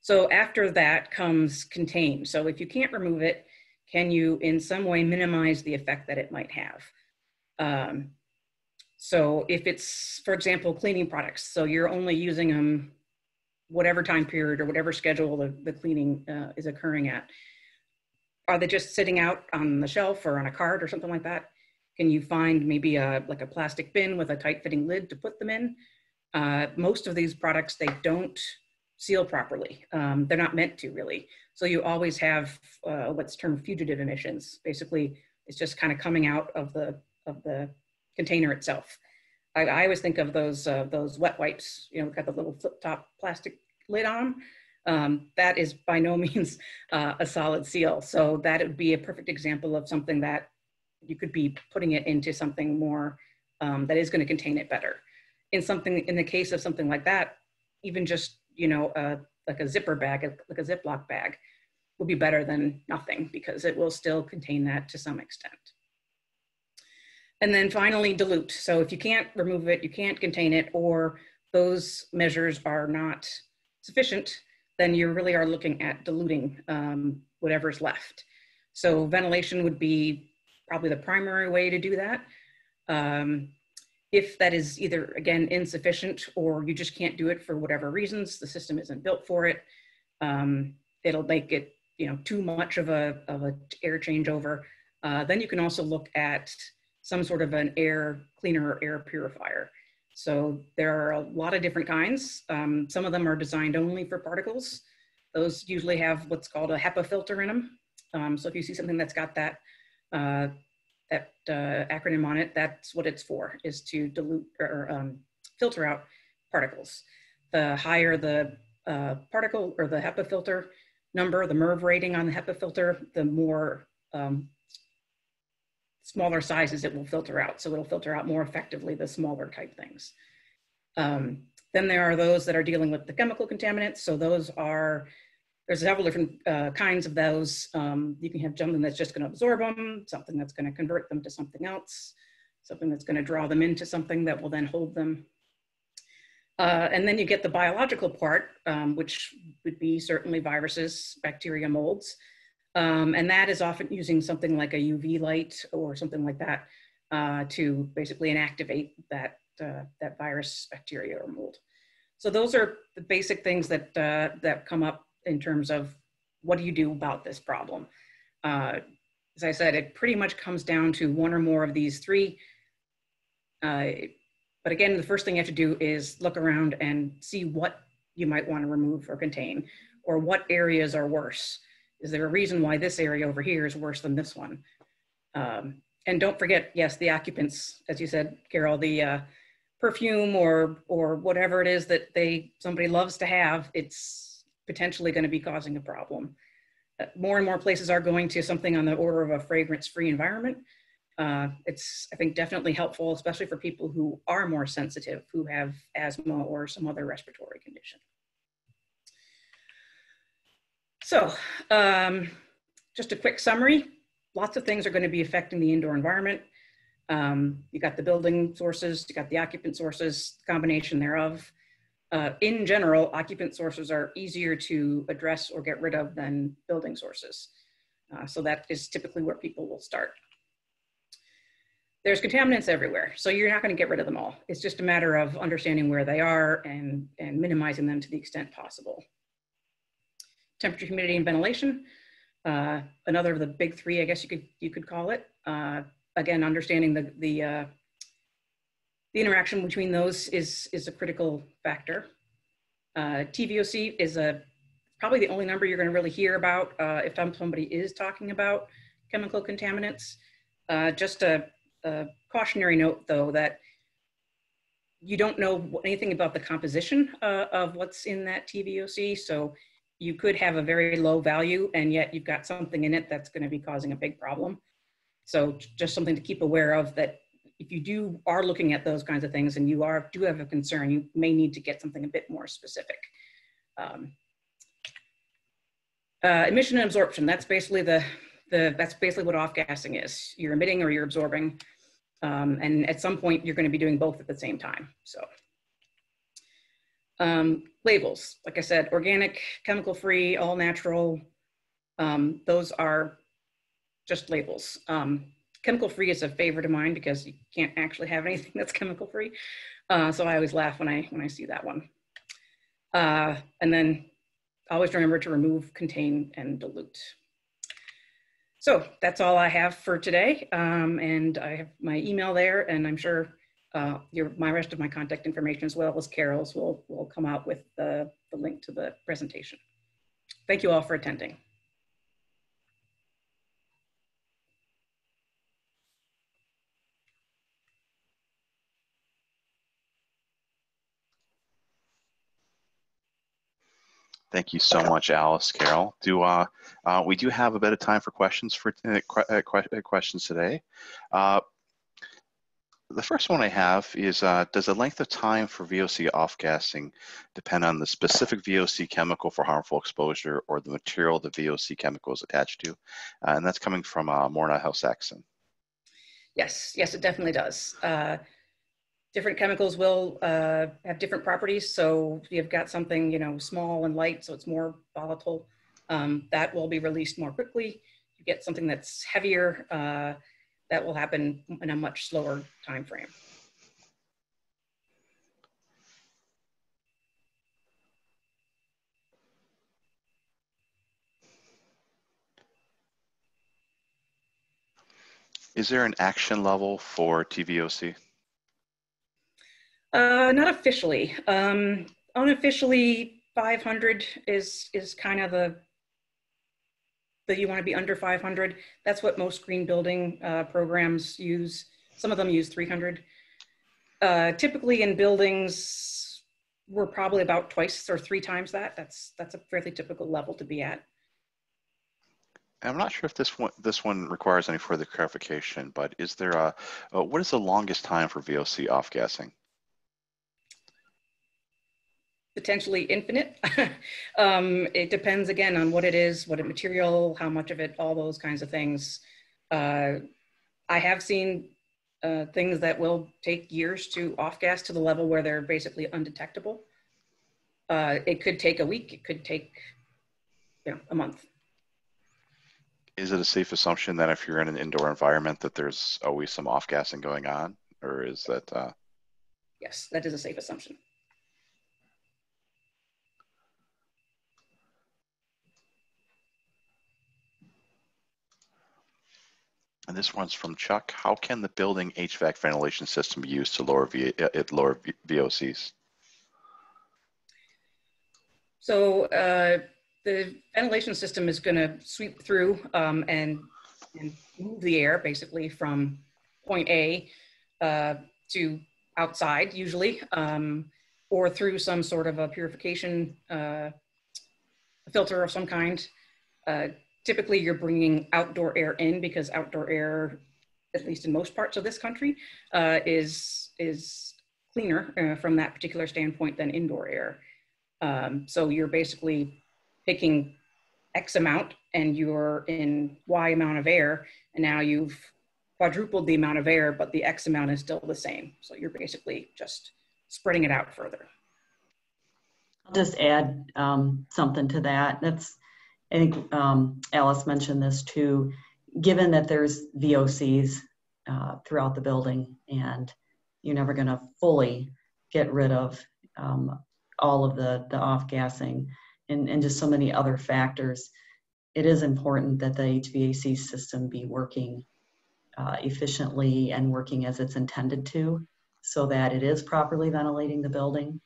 so after that comes contain. So if you can't remove it, can you in some way minimize the effect that it might have? Um, so if it's, for example, cleaning products, so you're only using them whatever time period or whatever schedule the, the cleaning uh, is occurring at, are they just sitting out on the shelf or on a cart or something like that? Can you find maybe a like a plastic bin with a tight fitting lid to put them in? Uh, most of these products, they don't seal properly. Um, they're not meant to really. So you always have uh, what's termed fugitive emissions. Basically, it's just kind of coming out of the of the container itself. I, I always think of those uh, those wet wipes. You know, got the little flip top plastic lid on. Um, that is by no [LAUGHS] means uh, a solid seal. So that would be a perfect example of something that you could be putting it into something more um, that is going to contain it better. In something, in the case of something like that, even just you know, uh, like a zipper bag, like a Ziploc bag, will be better than nothing because it will still contain that to some extent. And then finally, dilute. So if you can't remove it, you can't contain it, or those measures are not sufficient, then you really are looking at diluting um, whatever's left. So ventilation would be probably the primary way to do that. Um, if that is either, again, insufficient or you just can't do it for whatever reasons, the system isn't built for it, um, it'll make it you know too much of a of a air changeover. Uh, then you can also look at some sort of an air cleaner or air purifier. So there are a lot of different kinds. Um, some of them are designed only for particles. Those usually have what's called a HEPA filter in them. Um, so if you see something that's got that uh, that uh, acronym on it, that's what it's for, is to dilute or um, filter out particles. The higher the uh, particle or the HEPA filter number, the MERV rating on the HEPA filter, the more um, smaller sizes it will filter out. So it'll filter out more effectively the smaller type things. Um, then there are those that are dealing with the chemical contaminants. So those are there's several different uh, kinds of those. Um, you can have something that's just going to absorb them, something that's going to convert them to something else, something that's going to draw them into something that will then hold them. Uh, and then you get the biological part, um, which would be certainly viruses, bacteria, molds. Um, and that is often using something like a UV light or something like that uh, to basically inactivate that, uh, that virus, bacteria, or mold. So those are the basic things that, uh, that come up in terms of what do you do about this problem? Uh, as I said, it pretty much comes down to one or more of these three. Uh, but again, the first thing you have to do is look around and see what you might want to remove or contain, or what areas are worse. Is there a reason why this area over here is worse than this one? Um, and don't forget, yes, the occupants, as you said, Carol, the uh, perfume or or whatever it is that they somebody loves to have, it's potentially going to be causing a problem. Uh, more and more places are going to something on the order of a fragrance-free environment. Uh, it's, I think, definitely helpful, especially for people who are more sensitive, who have asthma or some other respiratory condition. So, um, just a quick summary. Lots of things are going to be affecting the indoor environment. Um, you got the building sources, you got the occupant sources, combination thereof. Uh, in general, occupant sources are easier to address or get rid of than building sources. Uh, so that is typically where people will start. There's contaminants everywhere, so you're not going to get rid of them all. It's just a matter of understanding where they are and, and minimizing them to the extent possible. temperature, humidity, and ventilation. Uh, another of the big three, I guess you could you could call it. Uh, again, understanding the the uh, the interaction between those is is a critical factor. Uh, TVOC is a probably the only number you're going to really hear about uh, if somebody is talking about chemical contaminants. Uh, just a, a cautionary note, though, that you don't know anything about the composition uh, of what's in that TVOC. So you could have a very low value and yet you've got something in it that's going to be causing a big problem. So just something to keep aware of that if you do are looking at those kinds of things and you are do have a concern, you may need to get something a bit more specific. Um, uh, emission and absorption, that's basically the, the that's basically what off-gassing is. You're emitting or you're absorbing. Um, and at some point, you're going to be doing both at the same time. So um, labels, like I said, organic, chemical free, all natural. Um, those are just labels. Um, chemical free is a favorite of mine because you can't actually have anything [LAUGHS] that's chemical free. Uh, so I always laugh when I when I see that one. Uh, and then always remember to remove, contain, and dilute. So that's all I have for today. Um, and I have my email there, and I'm sure uh, your, my rest of my contact information as well as Carol's will, will come out with the, the link to the presentation. Thank you all for attending. Thank you so much, Alice, Carol. Do uh, uh, we do have a bit of time for questions for uh, uh, uh, questions today? Uh, the first one I have is, does the length of time for VOC off-gassing depend on the specific VOC chemical for harmful exposure or the material the VOC chemical is attached to? and that's coming from Morna House-Saxon. Yes, yes, it definitely does different chemicals will uh, have different properties. So you've got something, you know, small and light, so it's more volatile. Um, that will be released more quickly. You get something that's heavier, uh, that will happen in a much slower time frame. Is there an action level for TVOC? Uh, not officially. Um, unofficially, 500 is is kind of the that you want to be under 500. That's what most green building uh, programs use. Some of them use 300. Uh, typically in buildings, we're probably about twice or three times that. That's that's a fairly typical level to be at. I'm not sure if this one this one requires any further clarification, but is there a, uh, what is the longest time for VOC off gassing? Potentially infinite. [LAUGHS] um, it depends again on what it is, what a material, how much of it, all those kinds of things. Uh, I have seen uh, things that will take years to off gas to the level where they're basically undetectable. Uh, it could take a week, it could take you know, a month. Is it a safe assumption that if you're in an indoor environment that there's always some off gassing going on or is that? Uh... Yes, that is a safe assumption. And this one's from Chuck. How can the building HVAC ventilation system be used to lower, v, uh, lower VOCs? So uh, the ventilation system is going to sweep through um, and, and move the air basically from point A uh, to outside usually, um, or through some sort of a purification uh, filter of some kind. Typically you're bringing outdoor air in because outdoor air, at least in most parts of this country, uh, is, is cleaner uh, from that particular standpoint than indoor air. Um, so you're basically taking X amount and you're in Y amount of air, and now you've quadrupled the amount of air, but the X amount is still the same. So you're basically just spreading it out further. I'll just add um, something to that. That's I think um, Alice mentioned this too. Given that there's VOCs uh, throughout the building, and you're never going to fully get rid of um, all of the the off gassing, and, and just so many other factors, it is important that the HVAC system be working uh, efficiently and working as it's intended to so that it is properly ventilating the building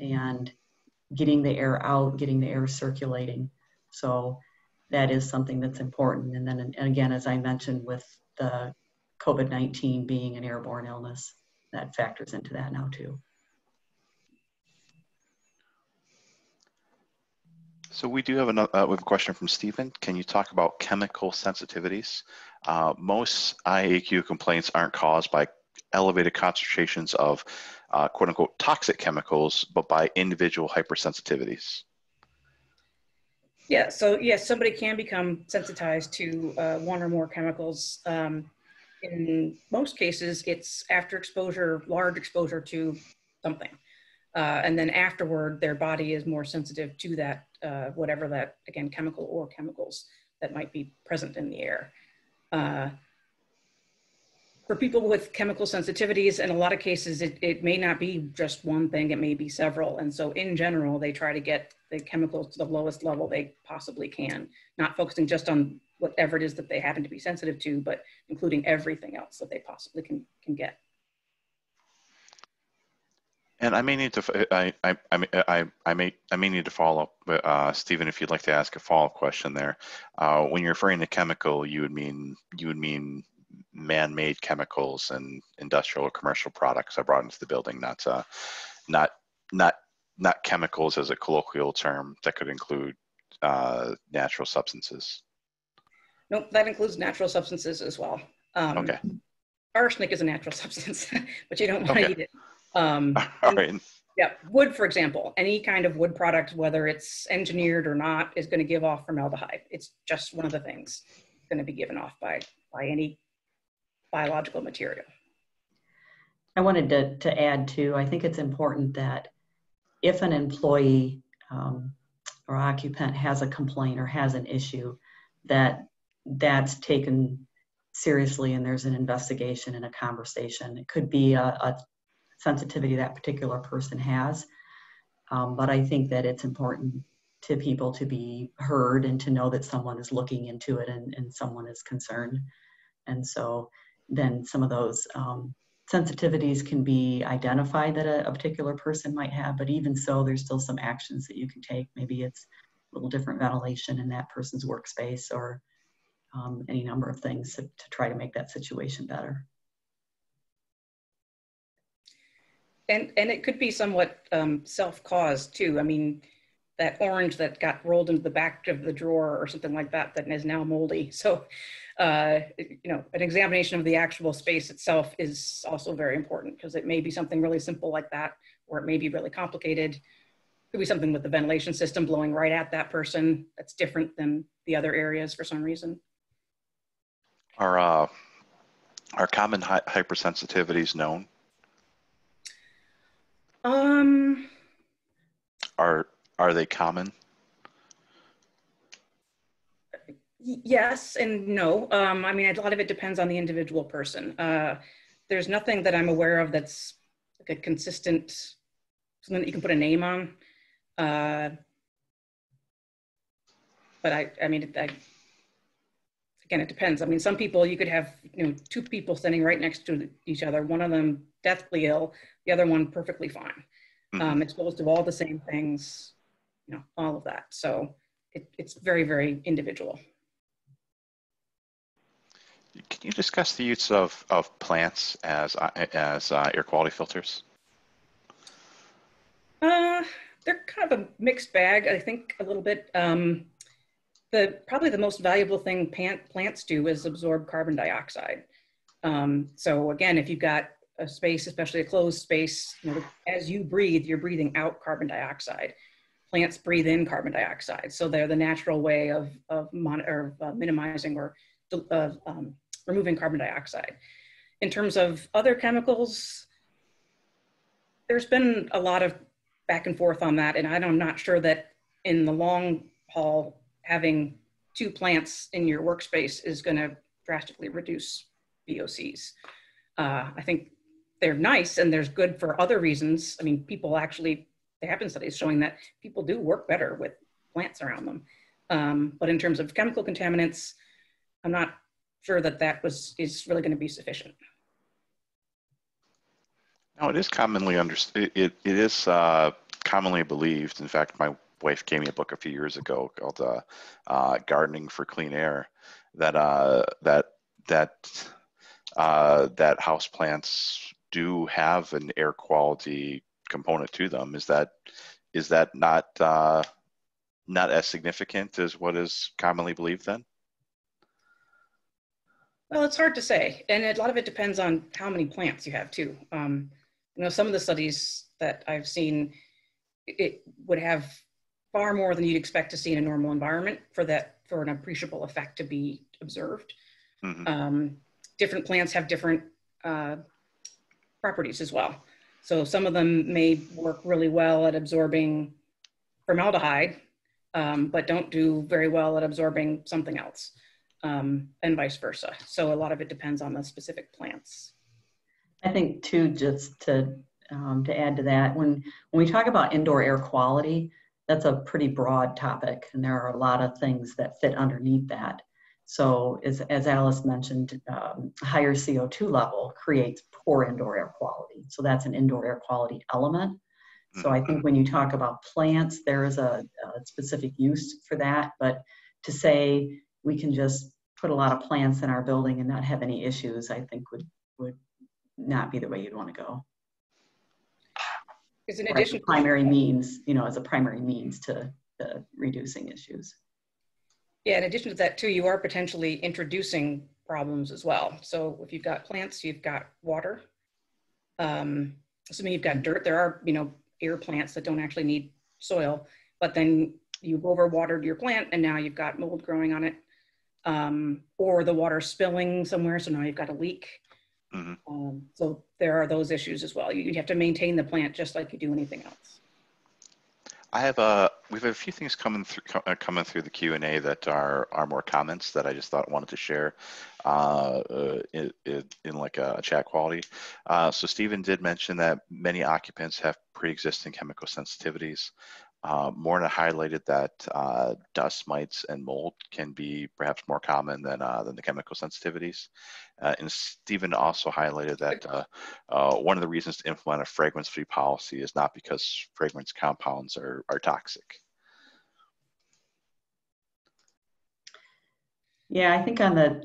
and getting the air out, getting the air circulating. So that is something that's important. And then, and again, as I mentioned, with the COVID 19 being an airborne illness, that factors into that now too. So we do have, another, uh, we have a question from Stephen. Can you talk about chemical sensitivities? Uh, most IAQ complaints aren't caused by elevated concentrations of uh, quote unquote toxic chemicals, but by individual hypersensitivities. Yeah, so yes, somebody can become sensitized to uh, one or more chemicals. Um, in most cases, it's after exposure, large exposure to something. Uh, and then afterward, their body is more sensitive to that, uh, whatever that, again, chemical or chemicals that might be present in the air. For people with chemical sensitivities, in a lot of cases, it, it may not be just one thing, it may be several. And so in general, they try to get the chemicals to the lowest level they possibly can, not focusing just on whatever it is that they happen to be sensitive to, but including everything else that they possibly can, can get. And I may need to, I, I, I, I, may, I may need to follow up, uh, Stephen, if you'd like to ask a follow-up question there. Uh, when you're referring to chemical, you would mean, you would mean man-made chemicals and industrial or commercial products are brought into the building, not, uh, not, not, not chemicals as a colloquial term that could include uh, natural substances. Nope, that includes natural substances as well. Um, okay. Arsenic is a natural [LAUGHS] substance, but you don't want to Okay. eat it. Um, [LAUGHS] All right. yeah, wood, for example, any kind of wood product, whether it's engineered or not, is going to give off formaldehyde. It's just one of the things going to be given off by by any biological material. I wanted to, to add too, I think it's important that if an employee um, or occupant has a complaint or has an issue, that that's taken seriously and there's an investigation and a conversation. It could be a, a sensitivity that particular person has, um, but I think that it's important to people to be heard and to know that someone is looking into it and, and someone is concerned. And so then some of those um, sensitivities can be identified that a, a, particular person might have, but even so, there's still some actions that you can take. Maybe it's a little different ventilation in that person's workspace or um, any number of things to, to try to make that situation better. And, and it could be somewhat um, self-caused too. I mean, that orange that got rolled into the back of the drawer or something like that that is now moldy. So, uh, you know, an examination of the actual space itself is also very important because it may be something really simple like that, or it may be really complicated. It could be something with the ventilation system blowing right at that person that's different than the other areas for some reason. Are, uh, are common hy hypersensitivities known? Um, are are they common? Yes and no. Um, I mean, a lot of it depends on the individual person. Uh, there's nothing that I'm aware of that's like a consistent, something that you can put a name on. Uh, but I, I mean, I, again, it depends. I mean, some people you could have, you know, two people standing right next to each other, one of them deathly ill, the other one perfectly fine, mm-hmm. um, exposed to all the same things, you know, all of that. So it, it's very, very individual. Can you discuss the use of, of plants as, as uh, air quality filters? Uh, they're kind of a mixed bag, I think, a little bit. Um, the probably the most valuable thing plant, plants do is absorb carbon dioxide. Um, so again, if you've got a space, especially a closed space, you know, as you breathe, you're breathing out carbon dioxide. Plants breathe in carbon dioxide, so they're the natural way of of, mon- or, uh, minimizing or uh, um, removing carbon dioxide. In terms of other chemicals, there's been a lot of back and forth on that, and I'm not sure that in the long haul, having two plants in your workspace is going to drastically reduce VOCs. Uh, I think they're nice and there's good for other reasons. I mean, people actually, there have been studies showing that people do work better with plants around them. Um, but in terms of chemical contaminants, I'm not sure that that was is really going to be sufficient. No, it is commonly understood. It, it is uh, commonly believed. In fact, my wife gave me a book a few years ago called uh, uh, "Gardening for Clean Air." That uh, that that uh, that house plants do have an air quality component to them. Is that is that not uh, not as significant as what is commonly believed then? Well, it's hard to say, and a lot of it depends on how many plants you have too. Um, you know, some of the studies that I've seen, it would have far more than you'd expect to see in a normal environment for that for an appreciable effect to be observed. Mm-hmm. Um, different plants have different uh, properties as well. So some of them may work really well at absorbing formaldehyde, um, but don't do very well at absorbing something else, um, and vice versa. So a lot of it depends on the specific plants. I think too, just to um, to add to that, when when we talk about indoor air quality, that's a pretty broad topic, and there are a lot of things that fit underneath that. So as, as Alice mentioned, um, higher CO2 level creates poor indoor air quality. So that's an indoor air quality element. So I think when you talk about plants, there is a, a specific use for that. But to say we can just put a lot of plants in our building and not have any issues, I think would would not be the way you'd want to go. Is in addition primary means, you know, as a primary means to, to reducing issues. Yeah, in addition to that too, you are potentially introducing problems as well. So if you've got plants, you've got water. Um, assuming you've got dirt, there are, you know, air plants that don't actually need soil, but then you've overwatered your plant and now you've got mold growing on it. Um, or the water spilling somewhere, so now you've got a leak. Mm-hmm. Um, so there are those issues as well. You, you have to maintain the plant just like you do anything else. I have a we have a few things coming through uh, coming through the Q and A that are are more comments that I just thought wanted to share uh, uh, in, in, like a chat quality. Uh, so Stephen did mention that many occupants have pre-existing chemical sensitivities. Uh, Morna highlighted that uh, dust mites and mold can be perhaps more common than, uh, than the chemical sensitivities. Uh, and Stephen also highlighted that uh, uh, one of the reasons to implement a fragrance-free policy is not because fragrance compounds are, are toxic. Yeah, I think on the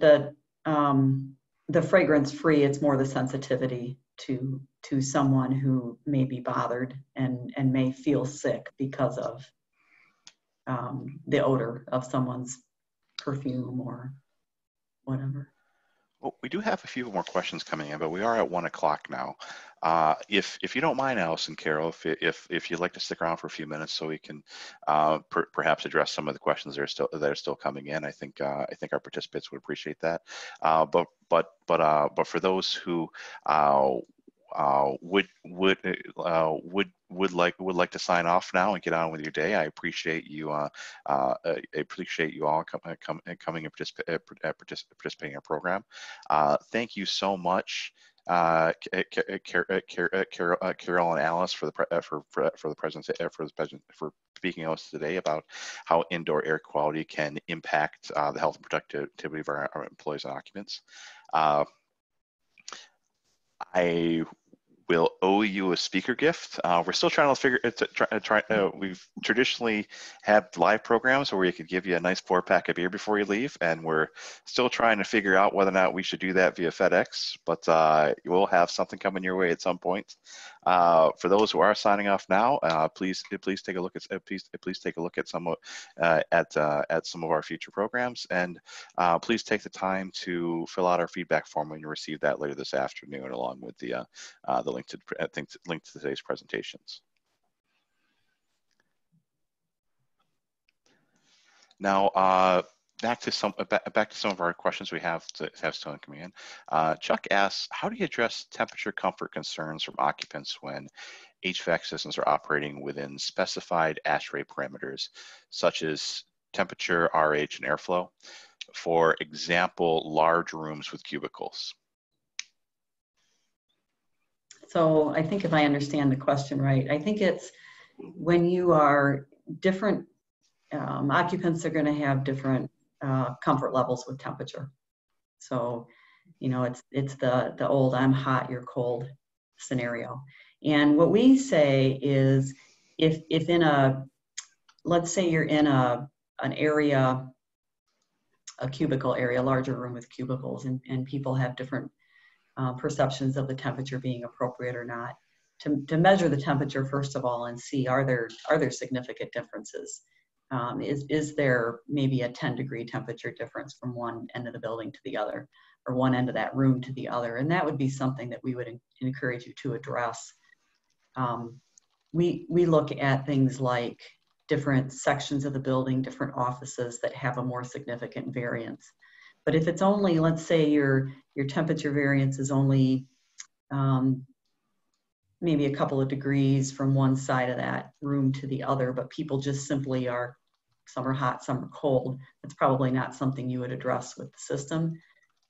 the um, the fragrance free, it's more the sensitivity to to someone who may be bothered and and may feel sick because of um, the odor of someone's perfume or whatever. Well, we do have a few more questions coming in, but we are at one o'clock now. Uh, if if you don't mind, Alice and Carol, if if if you'd like to stick around for a few minutes so we can uh, per, perhaps address some of the questions that are still that are still coming in, I think uh, I think our participants would appreciate that. Uh, but but but uh, but for those who uh, would would would would like would like to sign off now and get on with your day. I appreciate you. Uh, uh, uh I appreciate you all com- uh, uh, coming and particip- uh, uh, particip- participating in our program. thank you so much. Carol and Alice for the pre- for, for for the presence for the present for speaking to us today about how indoor air quality can impact the health and productivity of our, our employees and occupants. I will owe you a speaker gift. Uh, we're still trying to figure it. Try, try, uh, we've traditionally had live programs where we could give you a nice four pack of beer before you leave, and we're still trying to figure out whether or not we should do that via FedEx. But uh, we'll have something coming your way at some point. Uh, for those who are signing off now, uh, please please take a look at uh, please please take a look at some at at some of our future programs, and please take the time to fill out our feedback form when you receive that later this afternoon, along with the the link to link to today's presentations. Now, uh, back to some uh, back to some of our questions we have to have still coming in. Uh, Chuck asks, how do you address temperature comfort concerns from occupants when HVAC systems are operating within specified ASHRAE parameters, such as temperature, RH, and airflow? For example, large rooms with cubicles. So I think if I understand the question right, I think it's when you are different um, occupants are going to have different uh, comfort levels with temperature. So, you know, it's it's the the old "I'm hot, you're cold" scenario. And what we say is, if if in a, let's say you're in a an area, a cubicle area, larger room with cubicles, and, and people have different uh, perceptions of the temperature being appropriate or not. To, to measure the temperature first of all and see are there are there significant differences um, is, is there maybe a 10 degree temperature difference from one end of the building to the other or one end of that room to the other? And that would be something that we would encourage you to address. Um, we, we look at things like different sections of the building, different offices that have a more significant variance. But if it's only, let's say your, your temperature variance is only um, maybe a couple of degrees from one side of that room to the other, but people just simply are some are hot, some are cold. That's probably not something you would address with the system.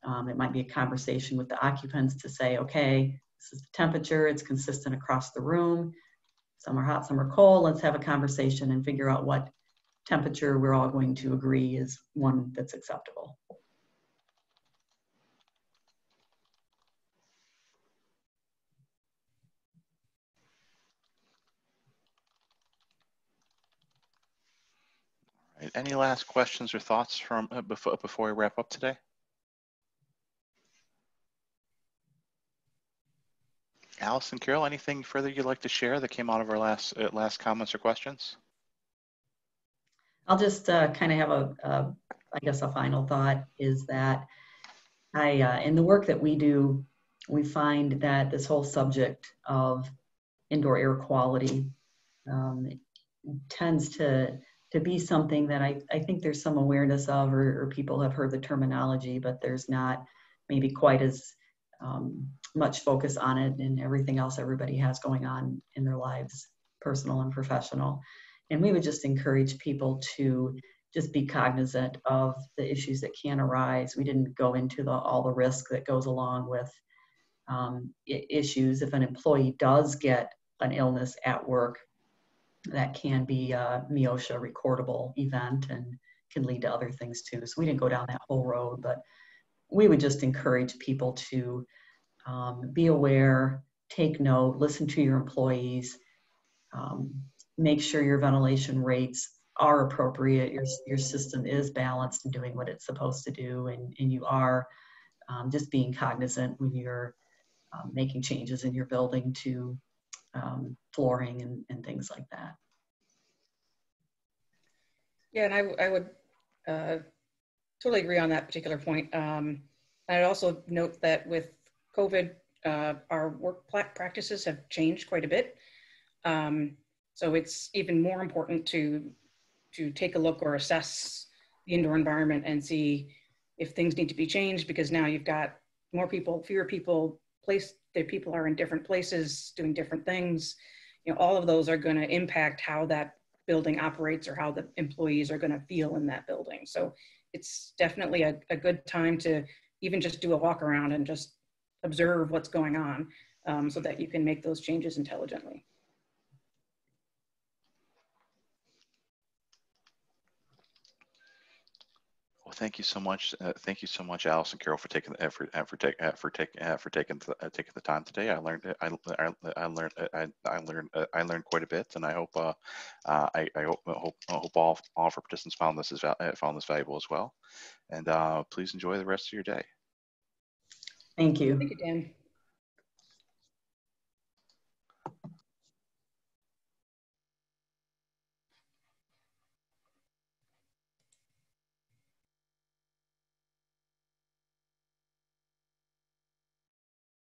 Um, it might be a conversation with the occupants to say, okay, this is the temperature, it's consistent across the room. Some are hot, some are cold. Let's have a conversation and figure out what temperature we're all going to agree is one that's acceptable. Right. Any last questions or thoughts from uh, before before we wrap up today? Alice and Carol, anything further you'd like to share that came out of our last uh, last comments or questions? I'll just uh, kind of have a, I guess, a final thought is that I, uh, in the work that we do, we find that this whole subject of indoor air quality um, tends to to be something that I, I think there's some awareness of, or, or people have heard the terminology, but there's not maybe quite as um, much focus on it and everything else everybody has going on in their lives, personal and professional. And we would just encourage people to just be cognizant of the issues that can arise. We didn't go into the, all the risk that goes along with um, issues. If an employee does get an illness at work, that can be a MIOSHA recordable event and can lead to other things too. So we didn't go down that whole road, but we would just encourage people to um, be aware, take note, listen to your employees, um, make sure your ventilation rates are appropriate, your, your system is balanced and doing what it's supposed to do, and, and you are um, just being cognizant when you're um, making changes in your building to um, flooring and, and things like that. Yeah, and I, I would uh, totally agree on that particular point. Um, I'd also note that with COVID, uh, our work practices have changed quite a bit. Um, so it's even more important to to take a look or assess the indoor environment and see if things need to be changed because now you've got more people, fewer people, place the people are in different places doing different things. You know, all of those are going to impact how that building operates or how the employees are going to feel in that building. So it's definitely a, a good time to even just do a walk around and just observe what's going on um, so that you can make those changes intelligently. Thank you so much. Uh, thank you so much, Alice and Carol, for taking the effort uh, for take, uh, for take, uh, for taking the, uh, taking the time today. I learned I, I, I learned I, I learned I learned quite a bit, and I hope uh, I, I hope hope I hope all all of our participants found this is found this valuable as well. And please enjoy the rest of your day. Thank you. Thank you, Dan.